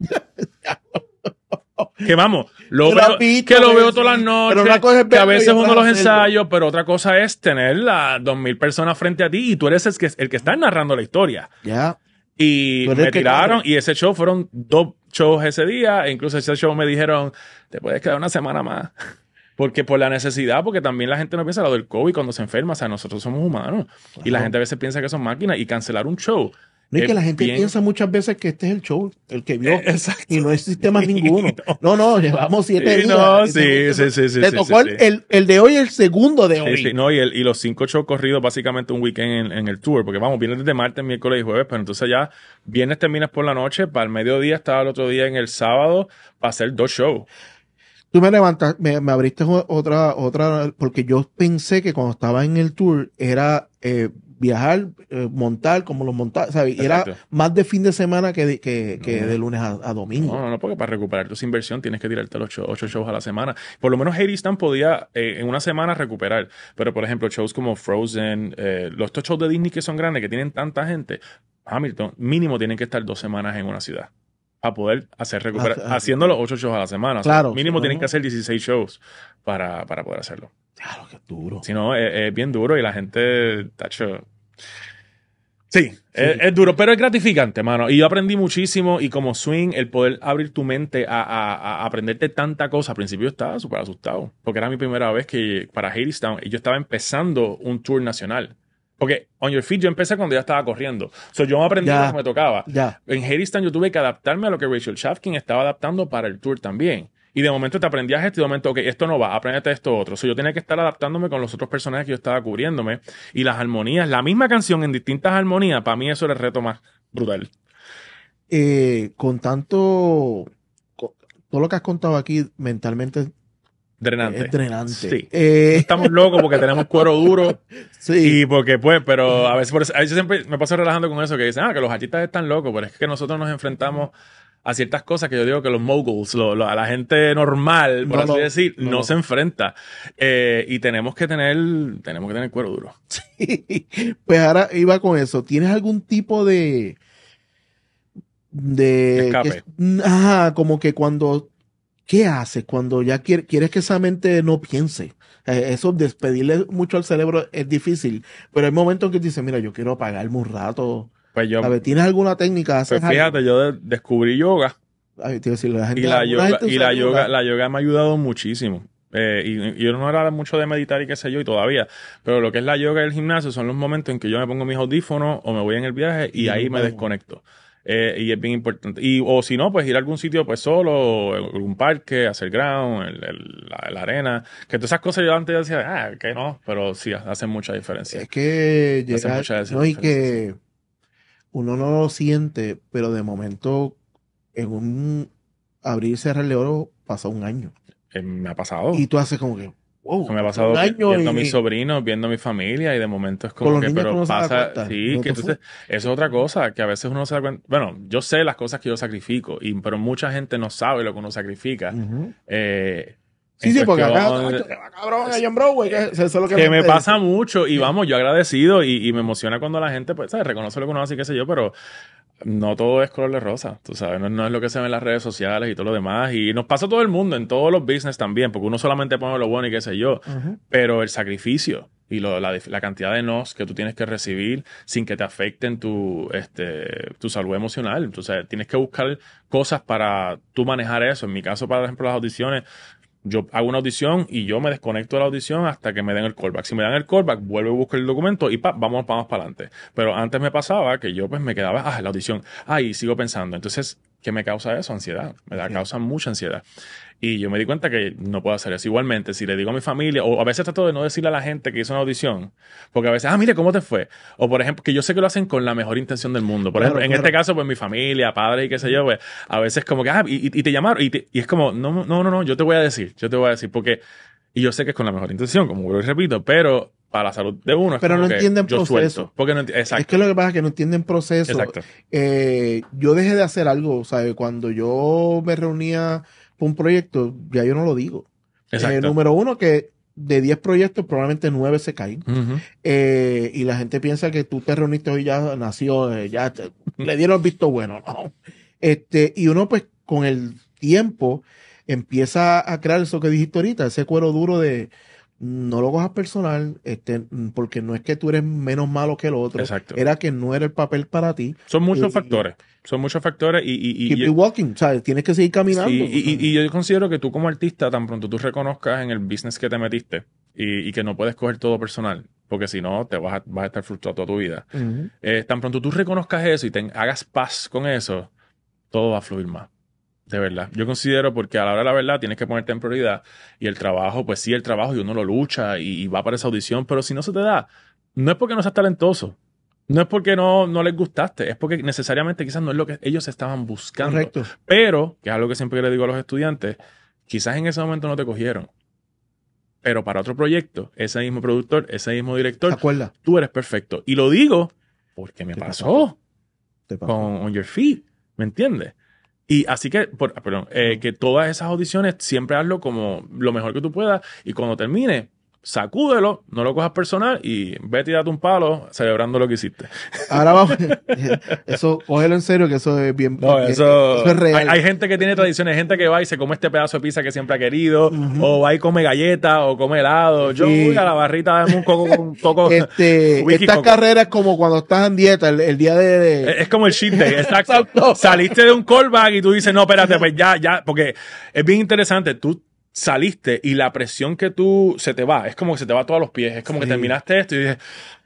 [SPEAKER 2] <laughs> <laughs> que vamos, lo veo, que lo veo todas las noches,
[SPEAKER 1] una cosa es
[SPEAKER 2] que a veces uno los ensayos, pero otra cosa es tener a dos mil personas frente a ti y tú eres el que, el que está narrando la historia.
[SPEAKER 1] Ya.
[SPEAKER 2] Y me
[SPEAKER 1] que
[SPEAKER 2] tiraron y ese show fueron dos shows ese día. E incluso ese show me dijeron, te puedes quedar una semana más. <laughs> Porque por la necesidad, porque también la gente no piensa lo del COVID cuando se enferma. O sea, nosotros somos humanos. Y la gente a veces piensa que son máquinas y cancelar un show.
[SPEAKER 1] No, y que
[SPEAKER 2] es
[SPEAKER 1] la gente
[SPEAKER 2] bien-
[SPEAKER 1] piensa muchas veces que este es el show, el que vio.
[SPEAKER 2] Eh, exacto.
[SPEAKER 1] Y no existe más <laughs>
[SPEAKER 2] Sí,
[SPEAKER 1] ninguno. No, no, llevamos siete días.
[SPEAKER 2] no, sí, sí, sí, sí,
[SPEAKER 1] Te
[SPEAKER 2] sí,
[SPEAKER 1] tocó
[SPEAKER 2] sí,
[SPEAKER 1] el,
[SPEAKER 2] sí.
[SPEAKER 1] el, el de hoy, el segundo de hoy.
[SPEAKER 2] no, y, el- y los cinco shows corridos, básicamente un weekend en, en el tour, porque vamos, vienes desde martes, miércoles y jueves, pero entonces ya viernes terminas por la noche, para el mediodía estaba el otro día en el sábado para hacer dos shows.
[SPEAKER 1] Tú me levantas, me, me abriste otra, otra, porque yo pensé que cuando estaba en el tour era eh, viajar, eh, montar como los montar, ¿sabes? Y Era más de fin de semana que de, que, que
[SPEAKER 2] No.
[SPEAKER 1] de lunes a, a domingo.
[SPEAKER 2] No, no, no, porque para recuperar tu inversión tienes que tirarte los ocho, ocho shows a la semana. Por lo menos Stan podía eh, en una semana recuperar. Pero, por ejemplo, shows como Frozen, eh, los estos shows de Disney que son grandes, que tienen tanta gente, Hamilton, mínimo tienen que estar dos semanas en una ciudad. Para poder hacer recuperar, haciendo los ocho shows a la semana. O sea,
[SPEAKER 1] Claro,
[SPEAKER 2] mínimo
[SPEAKER 1] sí,
[SPEAKER 2] tienen
[SPEAKER 1] no,
[SPEAKER 2] que hacer 16 shows para, para poder hacerlo.
[SPEAKER 1] Claro, que duro.
[SPEAKER 2] Si no, es, es bien duro y la gente, tacho. Sí, Es, es duro, pero es gratificante, mano. Y yo aprendí muchísimo y como swing, el poder abrir tu mente a, a- a aprenderte tanta cosa. Al principio yo estaba súper asustado, porque era mi primera vez que para Hadestown y yo estaba empezando un tour nacional. Porque On Your Feet yo empecé cuando ya estaba corriendo. So yo aprendí lo que me tocaba. En Hadestown yo tuve que adaptarme a lo que Rachel Shafkin estaba adaptando para el tour también. Y de momento te aprendías esto y de momento, ok, esto no va, aprendete esto otro. So yo tenía que estar adaptándome con los otros personajes que yo estaba cubriéndome. Y las armonías, la misma canción en distintas armonías, para mí eso era el reto más brutal.
[SPEAKER 1] Eh, con tanto, con- todo lo que has contado aquí mentalmente
[SPEAKER 2] Drenante.
[SPEAKER 1] es drenante.
[SPEAKER 2] Sí.
[SPEAKER 1] Eh,
[SPEAKER 2] Estamos locos porque tenemos cuero duro <laughs>
[SPEAKER 1] sí.
[SPEAKER 2] y porque pues, pero a veces, por eso- a veces siempre me paso relajando con eso que dicen, ah, que los artistas están locos, pero es que nosotros nos enfrentamos a ciertas cosas que yo digo que los moguls, lo- lo- a la gente normal, por
[SPEAKER 1] No,
[SPEAKER 2] así
[SPEAKER 1] no,
[SPEAKER 2] decir,
[SPEAKER 1] no,
[SPEAKER 2] se enfrenta. Eh, y tenemos que tener, tenemos que tener cuero duro. <laughs>
[SPEAKER 1] Pues ahora iba con eso. ¿Tienes algún tipo de. de.
[SPEAKER 2] Escape.
[SPEAKER 1] que- ajá, como que cuando. ¿Qué haces cuando ya quiere- quieres que esa mente no piense? Eh, eso, despedirle mucho al cerebro es difícil. Pero hay momentos en que dices, mira, yo quiero apagarme un rato.
[SPEAKER 2] Pues yo,
[SPEAKER 1] ¿Sabes? ¿Tienes alguna técnica? ¿Haces
[SPEAKER 2] pues
[SPEAKER 1] algo?
[SPEAKER 2] fíjate, yo de- descubrí yoga
[SPEAKER 1] Ay, a decir, la gente-
[SPEAKER 2] y la yoga, y la yoga, la yoga me ha ayudado muchísimo. Eh, y, y yo no era mucho de meditar y qué sé yo, y todavía. Pero lo que es la yoga y el gimnasio son los momentos en que yo me pongo mis audífonos o me voy en el viaje y
[SPEAKER 1] Y
[SPEAKER 2] ahí me desconecto. Eh, y es bien importante. Y, o si no, pues ir a algún sitio pues solo, algún parque, hacer ground, el- el- la, la arena. Que todas esas cosas yo antes decía, ah, que no, pero sí, hacen mucha diferencia.
[SPEAKER 1] Es que
[SPEAKER 2] Hace
[SPEAKER 1] llega,
[SPEAKER 2] mucha
[SPEAKER 1] no, y que uno no lo siente, pero de momento en un abrir y cerrar de oro pasa un año.
[SPEAKER 2] Eh, me ha pasado.
[SPEAKER 1] Y tú haces como que, wow,
[SPEAKER 2] me ha pasado
[SPEAKER 1] un año
[SPEAKER 2] viendo a mis sobrinos, viendo a mi familia y de momento es como que, pero pasa, sí,
[SPEAKER 1] ¿no
[SPEAKER 2] que entonces, eso es otra cosa, que a veces uno no se da cuenta, bueno, yo sé las cosas que yo sacrifico, y, pero mucha gente no sabe lo que uno sacrifica. Eh,
[SPEAKER 1] Sí, sí, porque acá,
[SPEAKER 2] cuestión-
[SPEAKER 1] "Ay, que va cabrón allá en Broadway", que eso es lo que,
[SPEAKER 2] que me pasa mucho y vamos, yo agradecido y, y me emociona cuando la gente, pues, ¿sabes? Reconoce lo que uno hace y qué sé yo, pero no todo es color de rosa, tú sabes, no, no es lo que se ve en las redes sociales y todo lo demás. Y nos pasa a todo el mundo, en todos los business también, porque uno solamente pone lo bueno y qué sé yo, pero el sacrificio y lo- la, la cantidad de nos que tú tienes que recibir sin que te afecten tu, este, tu salud emocional. Entonces, tienes que buscar cosas para tú manejar eso. En mi caso, por ejemplo, las audiciones, yo hago una audición y yo me desconecto de la audición hasta que me den el callback. Si me dan el callback, vuelvo y busco el documento y pa, vamos, vamos para adelante. Pero antes me pasaba que yo pues me quedaba, ah, la audición, ah, sigo pensando. Entonces, ¿qué me causa eso? Ansiedad. Me da,
[SPEAKER 1] Sí.
[SPEAKER 2] causa mucha ansiedad. Y yo me di cuenta que no puedo hacer eso. Igualmente, si le digo a mi familia, o a veces trato de no decirle a la gente que hizo una audición, porque a veces, ah, mire, ¿cómo te fue? O por ejemplo, que yo sé que lo hacen con la mejor intención del mundo. Por
[SPEAKER 1] Claro,
[SPEAKER 2] ejemplo, en este caso, pues mi familia, padres y qué sé yo, pues a veces como que, ah, y, te llamaron, y, te- y es como, no, no, no, no, yo te voy a decir, yo te voy a decir, porque, y yo sé que es con la mejor intención, como y repito, pero para la salud de uno
[SPEAKER 1] Pero no entienden proceso.
[SPEAKER 2] suelto. Porque no enti-
[SPEAKER 1] Es que lo que pasa es que no entienden proceso.
[SPEAKER 2] exacto.
[SPEAKER 1] Eh, yo dejé de hacer algo, ¿sabes? Cuando yo me reunía por un proyecto, ya yo no lo digo. Eh,
[SPEAKER 2] Exacto.
[SPEAKER 1] número uno, que de 10 proyectos, probablemente 9 se caen. Eh, y la gente piensa que tú te reuniste hoy ya nació, eh, ya te- le dieron visto bueno, ¿no? Este, y uno pues con el tiempo empieza a crear eso que dijiste ahorita, ese cuero duro de no lo cojas personal, este, porque no es que tú eres menos malo que el otro,
[SPEAKER 2] Exacto.
[SPEAKER 1] era que no era el papel para ti.
[SPEAKER 2] Son muchos
[SPEAKER 1] y-
[SPEAKER 2] factores, son muchos factores y, y, y-
[SPEAKER 1] Keep
[SPEAKER 2] y-
[SPEAKER 1] it walking, ¿sabes? Tienes que seguir caminando.
[SPEAKER 2] Sí, y, yo considero que tú como artista, tan pronto tú reconozcas en el business que te metiste y, que no puedes coger todo personal, porque si no te vas a, vas a estar frustrado toda tu vida. Eh, tan pronto tú reconozcas eso y te hagas paz con eso, todo va a fluir más. De verdad. Yo considero porque a la hora de la verdad tienes que ponerte en prioridad y el trabajo, pues sí, el trabajo y uno lo lucha y, y va para esa audición, pero si no se te da, no es porque no seas talentoso. No es porque no, no les gustaste, es porque necesariamente quizás no es lo que ellos estaban buscando.
[SPEAKER 1] Correcto.
[SPEAKER 2] Pero, que es algo que siempre le digo a los estudiantes, quizás en ese momento no te cogieron. Pero para otro proyecto, ese mismo productor, ese mismo
[SPEAKER 1] ¿Te
[SPEAKER 2] director,
[SPEAKER 1] acuerdas?
[SPEAKER 2] tú eres perfecto. Y lo digo porque me
[SPEAKER 1] ¿Qué te
[SPEAKER 2] pasó
[SPEAKER 1] Te pasó.
[SPEAKER 2] con On Your Feet, ¿me entiendes? Y así que, por- perdón, eh, que todas esas audiciones siempre hazlo como lo mejor que tú puedas y cuando termine, sacúdelo, no lo cojas personal y vete y date un palo celebrando lo que hiciste.
[SPEAKER 1] Ahora vamos. <laughs> <laughs> Eso, cógelo en serio, que eso es bien.
[SPEAKER 2] No, eso.
[SPEAKER 1] es real.
[SPEAKER 2] Hay, hay gente que tiene tradiciones, hay gente que va y se come este pedazo de pizza que siempre ha querido, o va y come galleta, o come helado. Yo
[SPEAKER 1] Sí.
[SPEAKER 2] voy a la barrita, dame un coco con un coco.
[SPEAKER 1] este, estas carreras como cuando estás en dieta, el, el día de, de-
[SPEAKER 2] Es es como el cheat day. <laughs> Exacto. Saliste de un callback y tú dices, no, espérate, pues ya, ya, porque es bien interesante. Tú saliste y la presión que tú se te va, es como que se te va a todos los pies. Es como que terminaste esto y dices,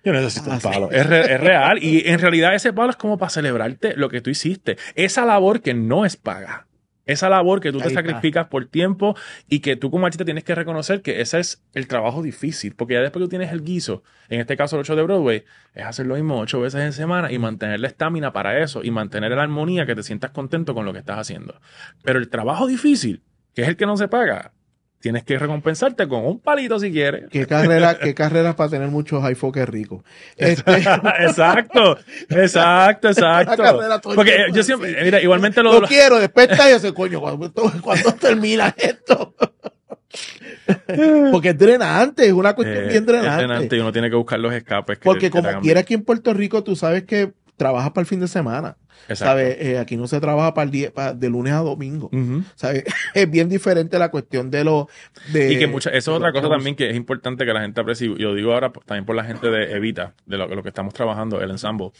[SPEAKER 2] yo necesito
[SPEAKER 1] Ah,
[SPEAKER 2] un
[SPEAKER 1] sí.
[SPEAKER 2] palo. Es, re- es real. Y en realidad ese palo es como para celebrarte lo que tú hiciste. Esa labor que no es paga. Esa labor que tú te
[SPEAKER 1] está.
[SPEAKER 2] sacrificas por tiempo y que tú como artista tienes que reconocer que ese es el trabajo difícil. Porque ya después que tú tienes el guiso, en este caso el 8 de Broadway, es hacer lo mismo ocho veces en semana y mantener la estamina para eso y mantener la armonía, que te sientas contento con lo que estás haciendo. Pero el trabajo difícil, que es el que no se paga, tienes que recompensarte con un palito si quieres.
[SPEAKER 1] qué carrera, qué carreras para tener muchos iPhones ricos. Este, <laughs>
[SPEAKER 2] exacto, exacto, exacto.
[SPEAKER 1] carrera
[SPEAKER 2] Porque eh, yo siempre, mira, igualmente lo,
[SPEAKER 1] lo quiero, después está y ese coño, cuando, cuando termina esto. <laughs> Porque es drenante, es una cuestión
[SPEAKER 2] eh,
[SPEAKER 1] bien
[SPEAKER 2] es
[SPEAKER 1] drenante.
[SPEAKER 2] drenante y uno tiene que buscar los escapes. que-
[SPEAKER 1] Porque como quiera aquí en Puerto Rico, tú sabes que trabajas para el fin de semana.
[SPEAKER 2] Exacto.
[SPEAKER 1] ¿Sabes? Eh, aquí no se trabaja para el día, para- de lunes a domingo. ¿Sabes? <laughs> Es bien diferente la cuestión de lo. De,
[SPEAKER 2] Y que mucha, eso es otra cosa también que es importante que la gente aprecie. Yo digo ahora por- también por la gente de Evita, de lo, lo que estamos trabajando, el ensamble.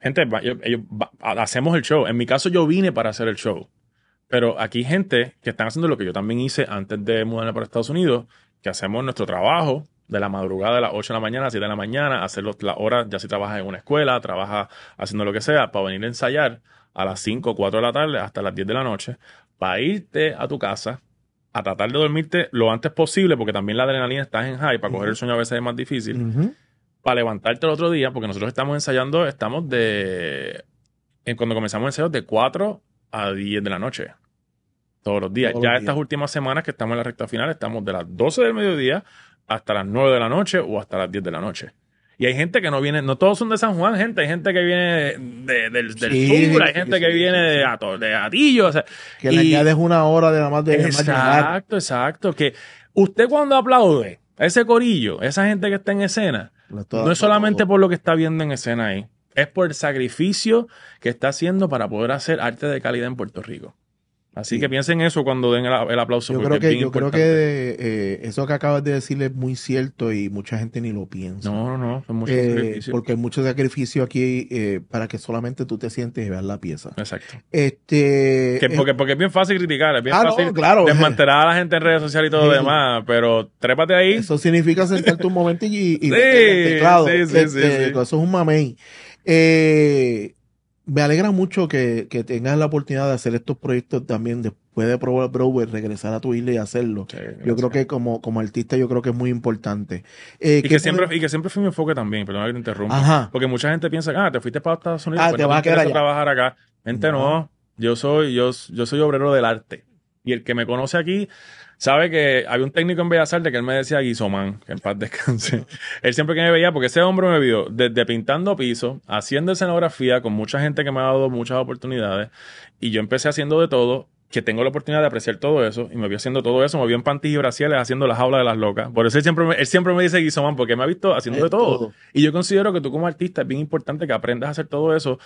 [SPEAKER 2] Gente, va- hacemos el show. En mi caso, yo vine para hacer el show. Pero aquí hay gente que están haciendo lo que yo también hice antes de mudarme para Estados Unidos, que hacemos nuestro trabajo de la madrugada de las 8 de la mañana a 7 de la mañana, hacer las horas, ya si trabajas en una escuela, trabajas haciendo lo que sea, para venir a ensayar a las 5 o 4 de la tarde hasta las 10 de la noche, para irte a tu casa, a tratar de dormirte lo antes posible, porque también la adrenalina está en high, para coger el sueño a veces es más difícil, para levantarte el otro día, porque nosotros estamos ensayando, estamos de... en- Cuando comenzamos ensayos de 4 a 10 de la noche. Todos los días.
[SPEAKER 1] Todos
[SPEAKER 2] ya
[SPEAKER 1] los
[SPEAKER 2] estas
[SPEAKER 1] días.
[SPEAKER 2] últimas semanas que estamos en la recta final, estamos de las 12 del mediodía hasta las 9 de la noche o hasta las 10 de la noche. Y hay gente que no viene, no todos son de San Juan, gente. Hay gente que viene de- del, del
[SPEAKER 1] Sí,
[SPEAKER 2] sur, hay gente que viene de, Ato- de Atillo. O sea,
[SPEAKER 1] Que le añades una hora de nada más de.
[SPEAKER 2] Exacto, exacto. Que usted cuando aplaude a ese corillo, esa gente que está en escena, no es solamente
[SPEAKER 1] todo.
[SPEAKER 2] por lo que está viendo en escena ahí, es por el sacrificio que está haciendo para poder hacer arte de calidad en Puerto Rico. Así
[SPEAKER 1] Sí.
[SPEAKER 2] que piensen eso cuando den el, el aplauso.
[SPEAKER 1] Yo creo que, yo creo que eh, eso que acabas de decir es muy cierto y mucha gente ni lo piensa.
[SPEAKER 2] No, no, no, son muchos
[SPEAKER 1] Eh,
[SPEAKER 2] sacrificios.
[SPEAKER 1] porque hay mucho sacrificio aquí eh, para que solamente tú te sientes y veas la pieza.
[SPEAKER 2] Exacto.
[SPEAKER 1] Este,
[SPEAKER 2] Que
[SPEAKER 1] eh,
[SPEAKER 2] porque, porque es bien fácil criticar, es bien
[SPEAKER 1] Ah, no,
[SPEAKER 2] fácil
[SPEAKER 1] claro.
[SPEAKER 2] desmantelar a la gente en redes sociales y todo lo demás, pero trépate ahí.
[SPEAKER 1] eso significa sentarte un momento y, y
[SPEAKER 2] Sí,
[SPEAKER 1] el teclado.
[SPEAKER 2] sí, sí,
[SPEAKER 1] Este,
[SPEAKER 2] sí, sí.
[SPEAKER 1] Eso es un mamey. Eh, me alegra mucho que, que tengas la oportunidad de hacer estos proyectos también después de probar Broadway, regresar a tu isla y hacerlo.
[SPEAKER 2] Sí,
[SPEAKER 1] Yo creo que como, como artista, yo creo que es muy importante. Eh,
[SPEAKER 2] Y
[SPEAKER 1] ¿qué
[SPEAKER 2] que, siempre,
[SPEAKER 1] puede-
[SPEAKER 2] y que siempre fue mi enfoque también, perdón que te interrumpa.
[SPEAKER 1] Ajá.
[SPEAKER 2] Porque mucha gente piensa, ah, te fuiste para Estados Unidos,
[SPEAKER 1] Ah,
[SPEAKER 2] pues
[SPEAKER 1] te
[SPEAKER 2] no
[SPEAKER 1] vas a quedar allá.
[SPEAKER 2] trabajar acá. Gente, no.
[SPEAKER 1] No.
[SPEAKER 2] Yo soy, yo, yo soy obrero del arte. Y el que me conoce aquí sabe que había un técnico en Bellas Artes que él me decía Guisoman, que en paz descanse. <laughs> él siempre que me veía, porque ese hombre me vio desde pintando piso, haciendo escenografía con mucha gente que me ha dado muchas oportunidades. Y yo empecé haciendo de todo que tengo la oportunidad de apreciar todo eso y me vio haciendo todo eso, me vio en panties y brasieles haciendo la jaula de las locas. Por eso él siempre me, él siempre me dice Guisoman porque me ha visto haciendo
[SPEAKER 1] Es
[SPEAKER 2] de todo.
[SPEAKER 1] todo.
[SPEAKER 2] Y yo considero que tú como artista es bien importante que aprendas a hacer todo eso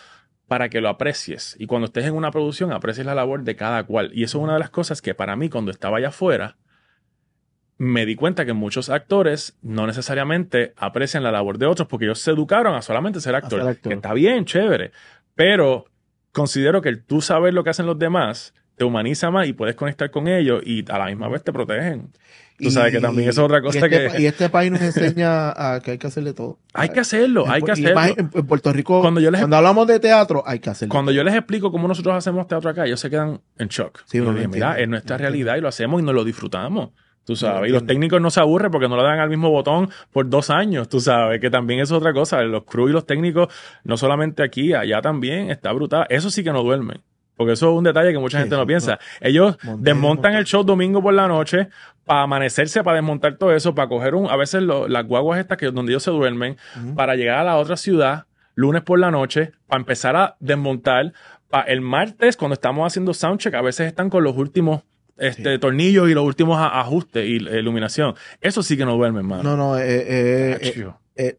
[SPEAKER 2] para que lo aprecies. Y cuando estés en una producción, aprecies la labor de cada cual. Y eso es una de las cosas que para mí, cuando estaba allá afuera, me di cuenta que muchos actores no necesariamente aprecian la labor de otros porque ellos se educaron a solamente ser actor. Que está bien, chévere. Pero considero que el tú saber lo que hacen los demás te humaniza más y puedes conectar con ellos y a la misma vez te protegen. Tú sabes que también es otra cosa
[SPEAKER 1] y este,
[SPEAKER 2] que-
[SPEAKER 1] Y este país nos enseña a que hay que hacerle todo.
[SPEAKER 2] Hay que hacerlo, hay que hacerlo.
[SPEAKER 1] En, en Puerto Rico,
[SPEAKER 2] Cuando
[SPEAKER 1] cuando,
[SPEAKER 2] yo les-
[SPEAKER 1] hablamos de teatro, hay que hacerlo.
[SPEAKER 2] Cuando yo les explico cómo nosotros hacemos teatro acá, ellos se quedan en shock.
[SPEAKER 1] Sí, no
[SPEAKER 2] dije, mira, es nuestra realidad y lo hacemos y nos lo disfrutamos. Tú sabes, y los técnicos no se aburren porque no le dan al mismo botón por dos años, tú sabes, que también es otra cosa. Los crew y los técnicos, no solamente aquí, allá también, está brutal. Eso sí que no duermen. Porque eso es un detalle que mucha
[SPEAKER 1] Sí,
[SPEAKER 2] gente no piensa. Ellos desmontan el show domingo por la noche para amanecerse, para desmontar todo eso, para coger un, a veces lo- las guaguas estas que donde ellos se duermen, para llegar a la otra ciudad lunes por la noche, para empezar a desmontar. El martes, cuando estamos haciendo soundcheck, a veces están con los últimos este, tornillos y los últimos ajustes y eh, iluminación. Eso sí que no duerme, hermano.
[SPEAKER 1] No, no, eh, eh,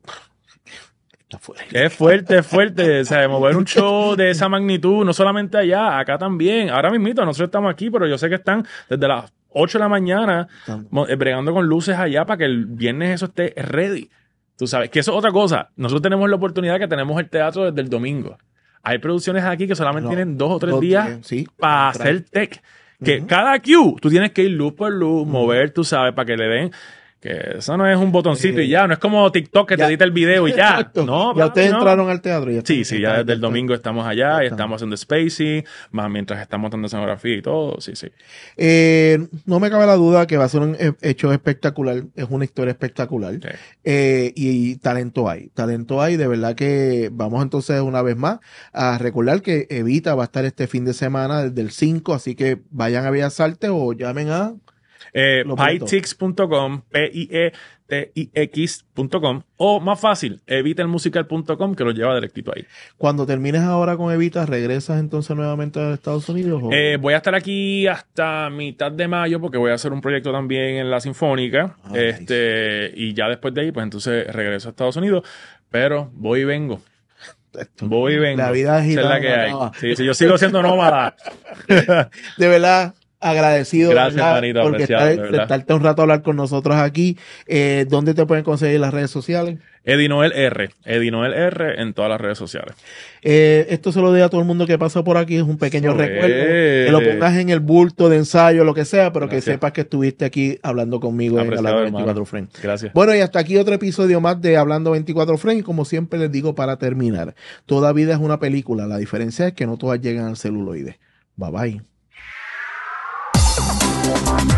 [SPEAKER 1] está.
[SPEAKER 2] Es fuerte, es fuerte. O sea, mover un show de esa magnitud, no solamente allá, acá también. Ahora mismito, nosotros estamos aquí, pero yo sé que están desde las 8 de la mañana eh, bregando con luces allá para que el viernes eso esté ready. Tú sabes, que eso es otra cosa. Nosotros tenemos la oportunidad que tenemos el teatro desde el domingo. Hay producciones aquí que solamente
[SPEAKER 1] No,
[SPEAKER 2] tienen dos o tres
[SPEAKER 1] Dos
[SPEAKER 2] días
[SPEAKER 1] sí,
[SPEAKER 2] para hacer tech. Que cada cue tú tienes que ir luz por luz, mover, tú sabes, para que le den. Que eso no es un botoncito
[SPEAKER 1] Eh,
[SPEAKER 2] y ya, no es como TikTok que
[SPEAKER 1] ya.
[SPEAKER 2] te edita el video y ya. <laughs>
[SPEAKER 1] Exacto.
[SPEAKER 2] No,
[SPEAKER 1] ya ustedes
[SPEAKER 2] no.
[SPEAKER 1] entraron al teatro. Ya
[SPEAKER 2] Sí, sí, ya desde el domingo estamos allá y estamos haciendo Spacey, más mientras estamos dando escenografía y todo, sí, sí.
[SPEAKER 1] Eh, no me cabe la duda que va a ser un he- hecho espectacular, es una historia espectacular.
[SPEAKER 2] Sí.
[SPEAKER 1] Eh, y, y talento hay, talento hay, de verdad que vamos entonces una vez más a recordar que Evita va a estar este fin de semana desde el 5, así que vayan a Bellas Artes o llamen a...
[SPEAKER 2] Eh, P-I-E-T-I-X.com, o más fácil, evitelmusical.com, que lo lleva directito ahí.
[SPEAKER 1] Cuando termines ahora con Evita, ¿regresas entonces nuevamente a Estados Unidos? o-
[SPEAKER 2] Eh, voy a estar aquí hasta mitad de mayo porque voy a hacer un proyecto también en la Sinfónica.
[SPEAKER 1] Ah,
[SPEAKER 2] este, y ya después de ahí, pues entonces regreso a Estados Unidos. Pero voy y vengo.
[SPEAKER 1] Esto-
[SPEAKER 2] Voy y vengo.
[SPEAKER 1] La vida es
[SPEAKER 2] es la
[SPEAKER 1] gitana,
[SPEAKER 2] que hay.
[SPEAKER 1] no.
[SPEAKER 2] Sí, sí, yo sigo siendo nómada. <laughs>
[SPEAKER 1] de verdad agradecido
[SPEAKER 2] Gracias,
[SPEAKER 1] ¿verdad?
[SPEAKER 2] manito,
[SPEAKER 1] porque sentarte un rato a hablar con nosotros aquí eh, ¿dónde te pueden conseguir las redes sociales?
[SPEAKER 2] Eddie Noel R. Eddie Noel R en todas las redes sociales.
[SPEAKER 1] Eh, esto se lo doy a todo el mundo que pasa por aquí es un pequeño recuerdo que lo pongas en el bulto de ensayo lo que sea pero
[SPEAKER 2] Gracias.
[SPEAKER 1] que sepas que estuviste aquí hablando conmigo en
[SPEAKER 2] Apreciado,
[SPEAKER 1] Hablando
[SPEAKER 2] hermano.
[SPEAKER 1] 24 Frames
[SPEAKER 2] Gracias.
[SPEAKER 1] bueno y hasta aquí otro episodio más de Hablando 24 Frames como siempre les digo para terminar toda vida es una película la diferencia es que no todas llegan al celuloide bye bye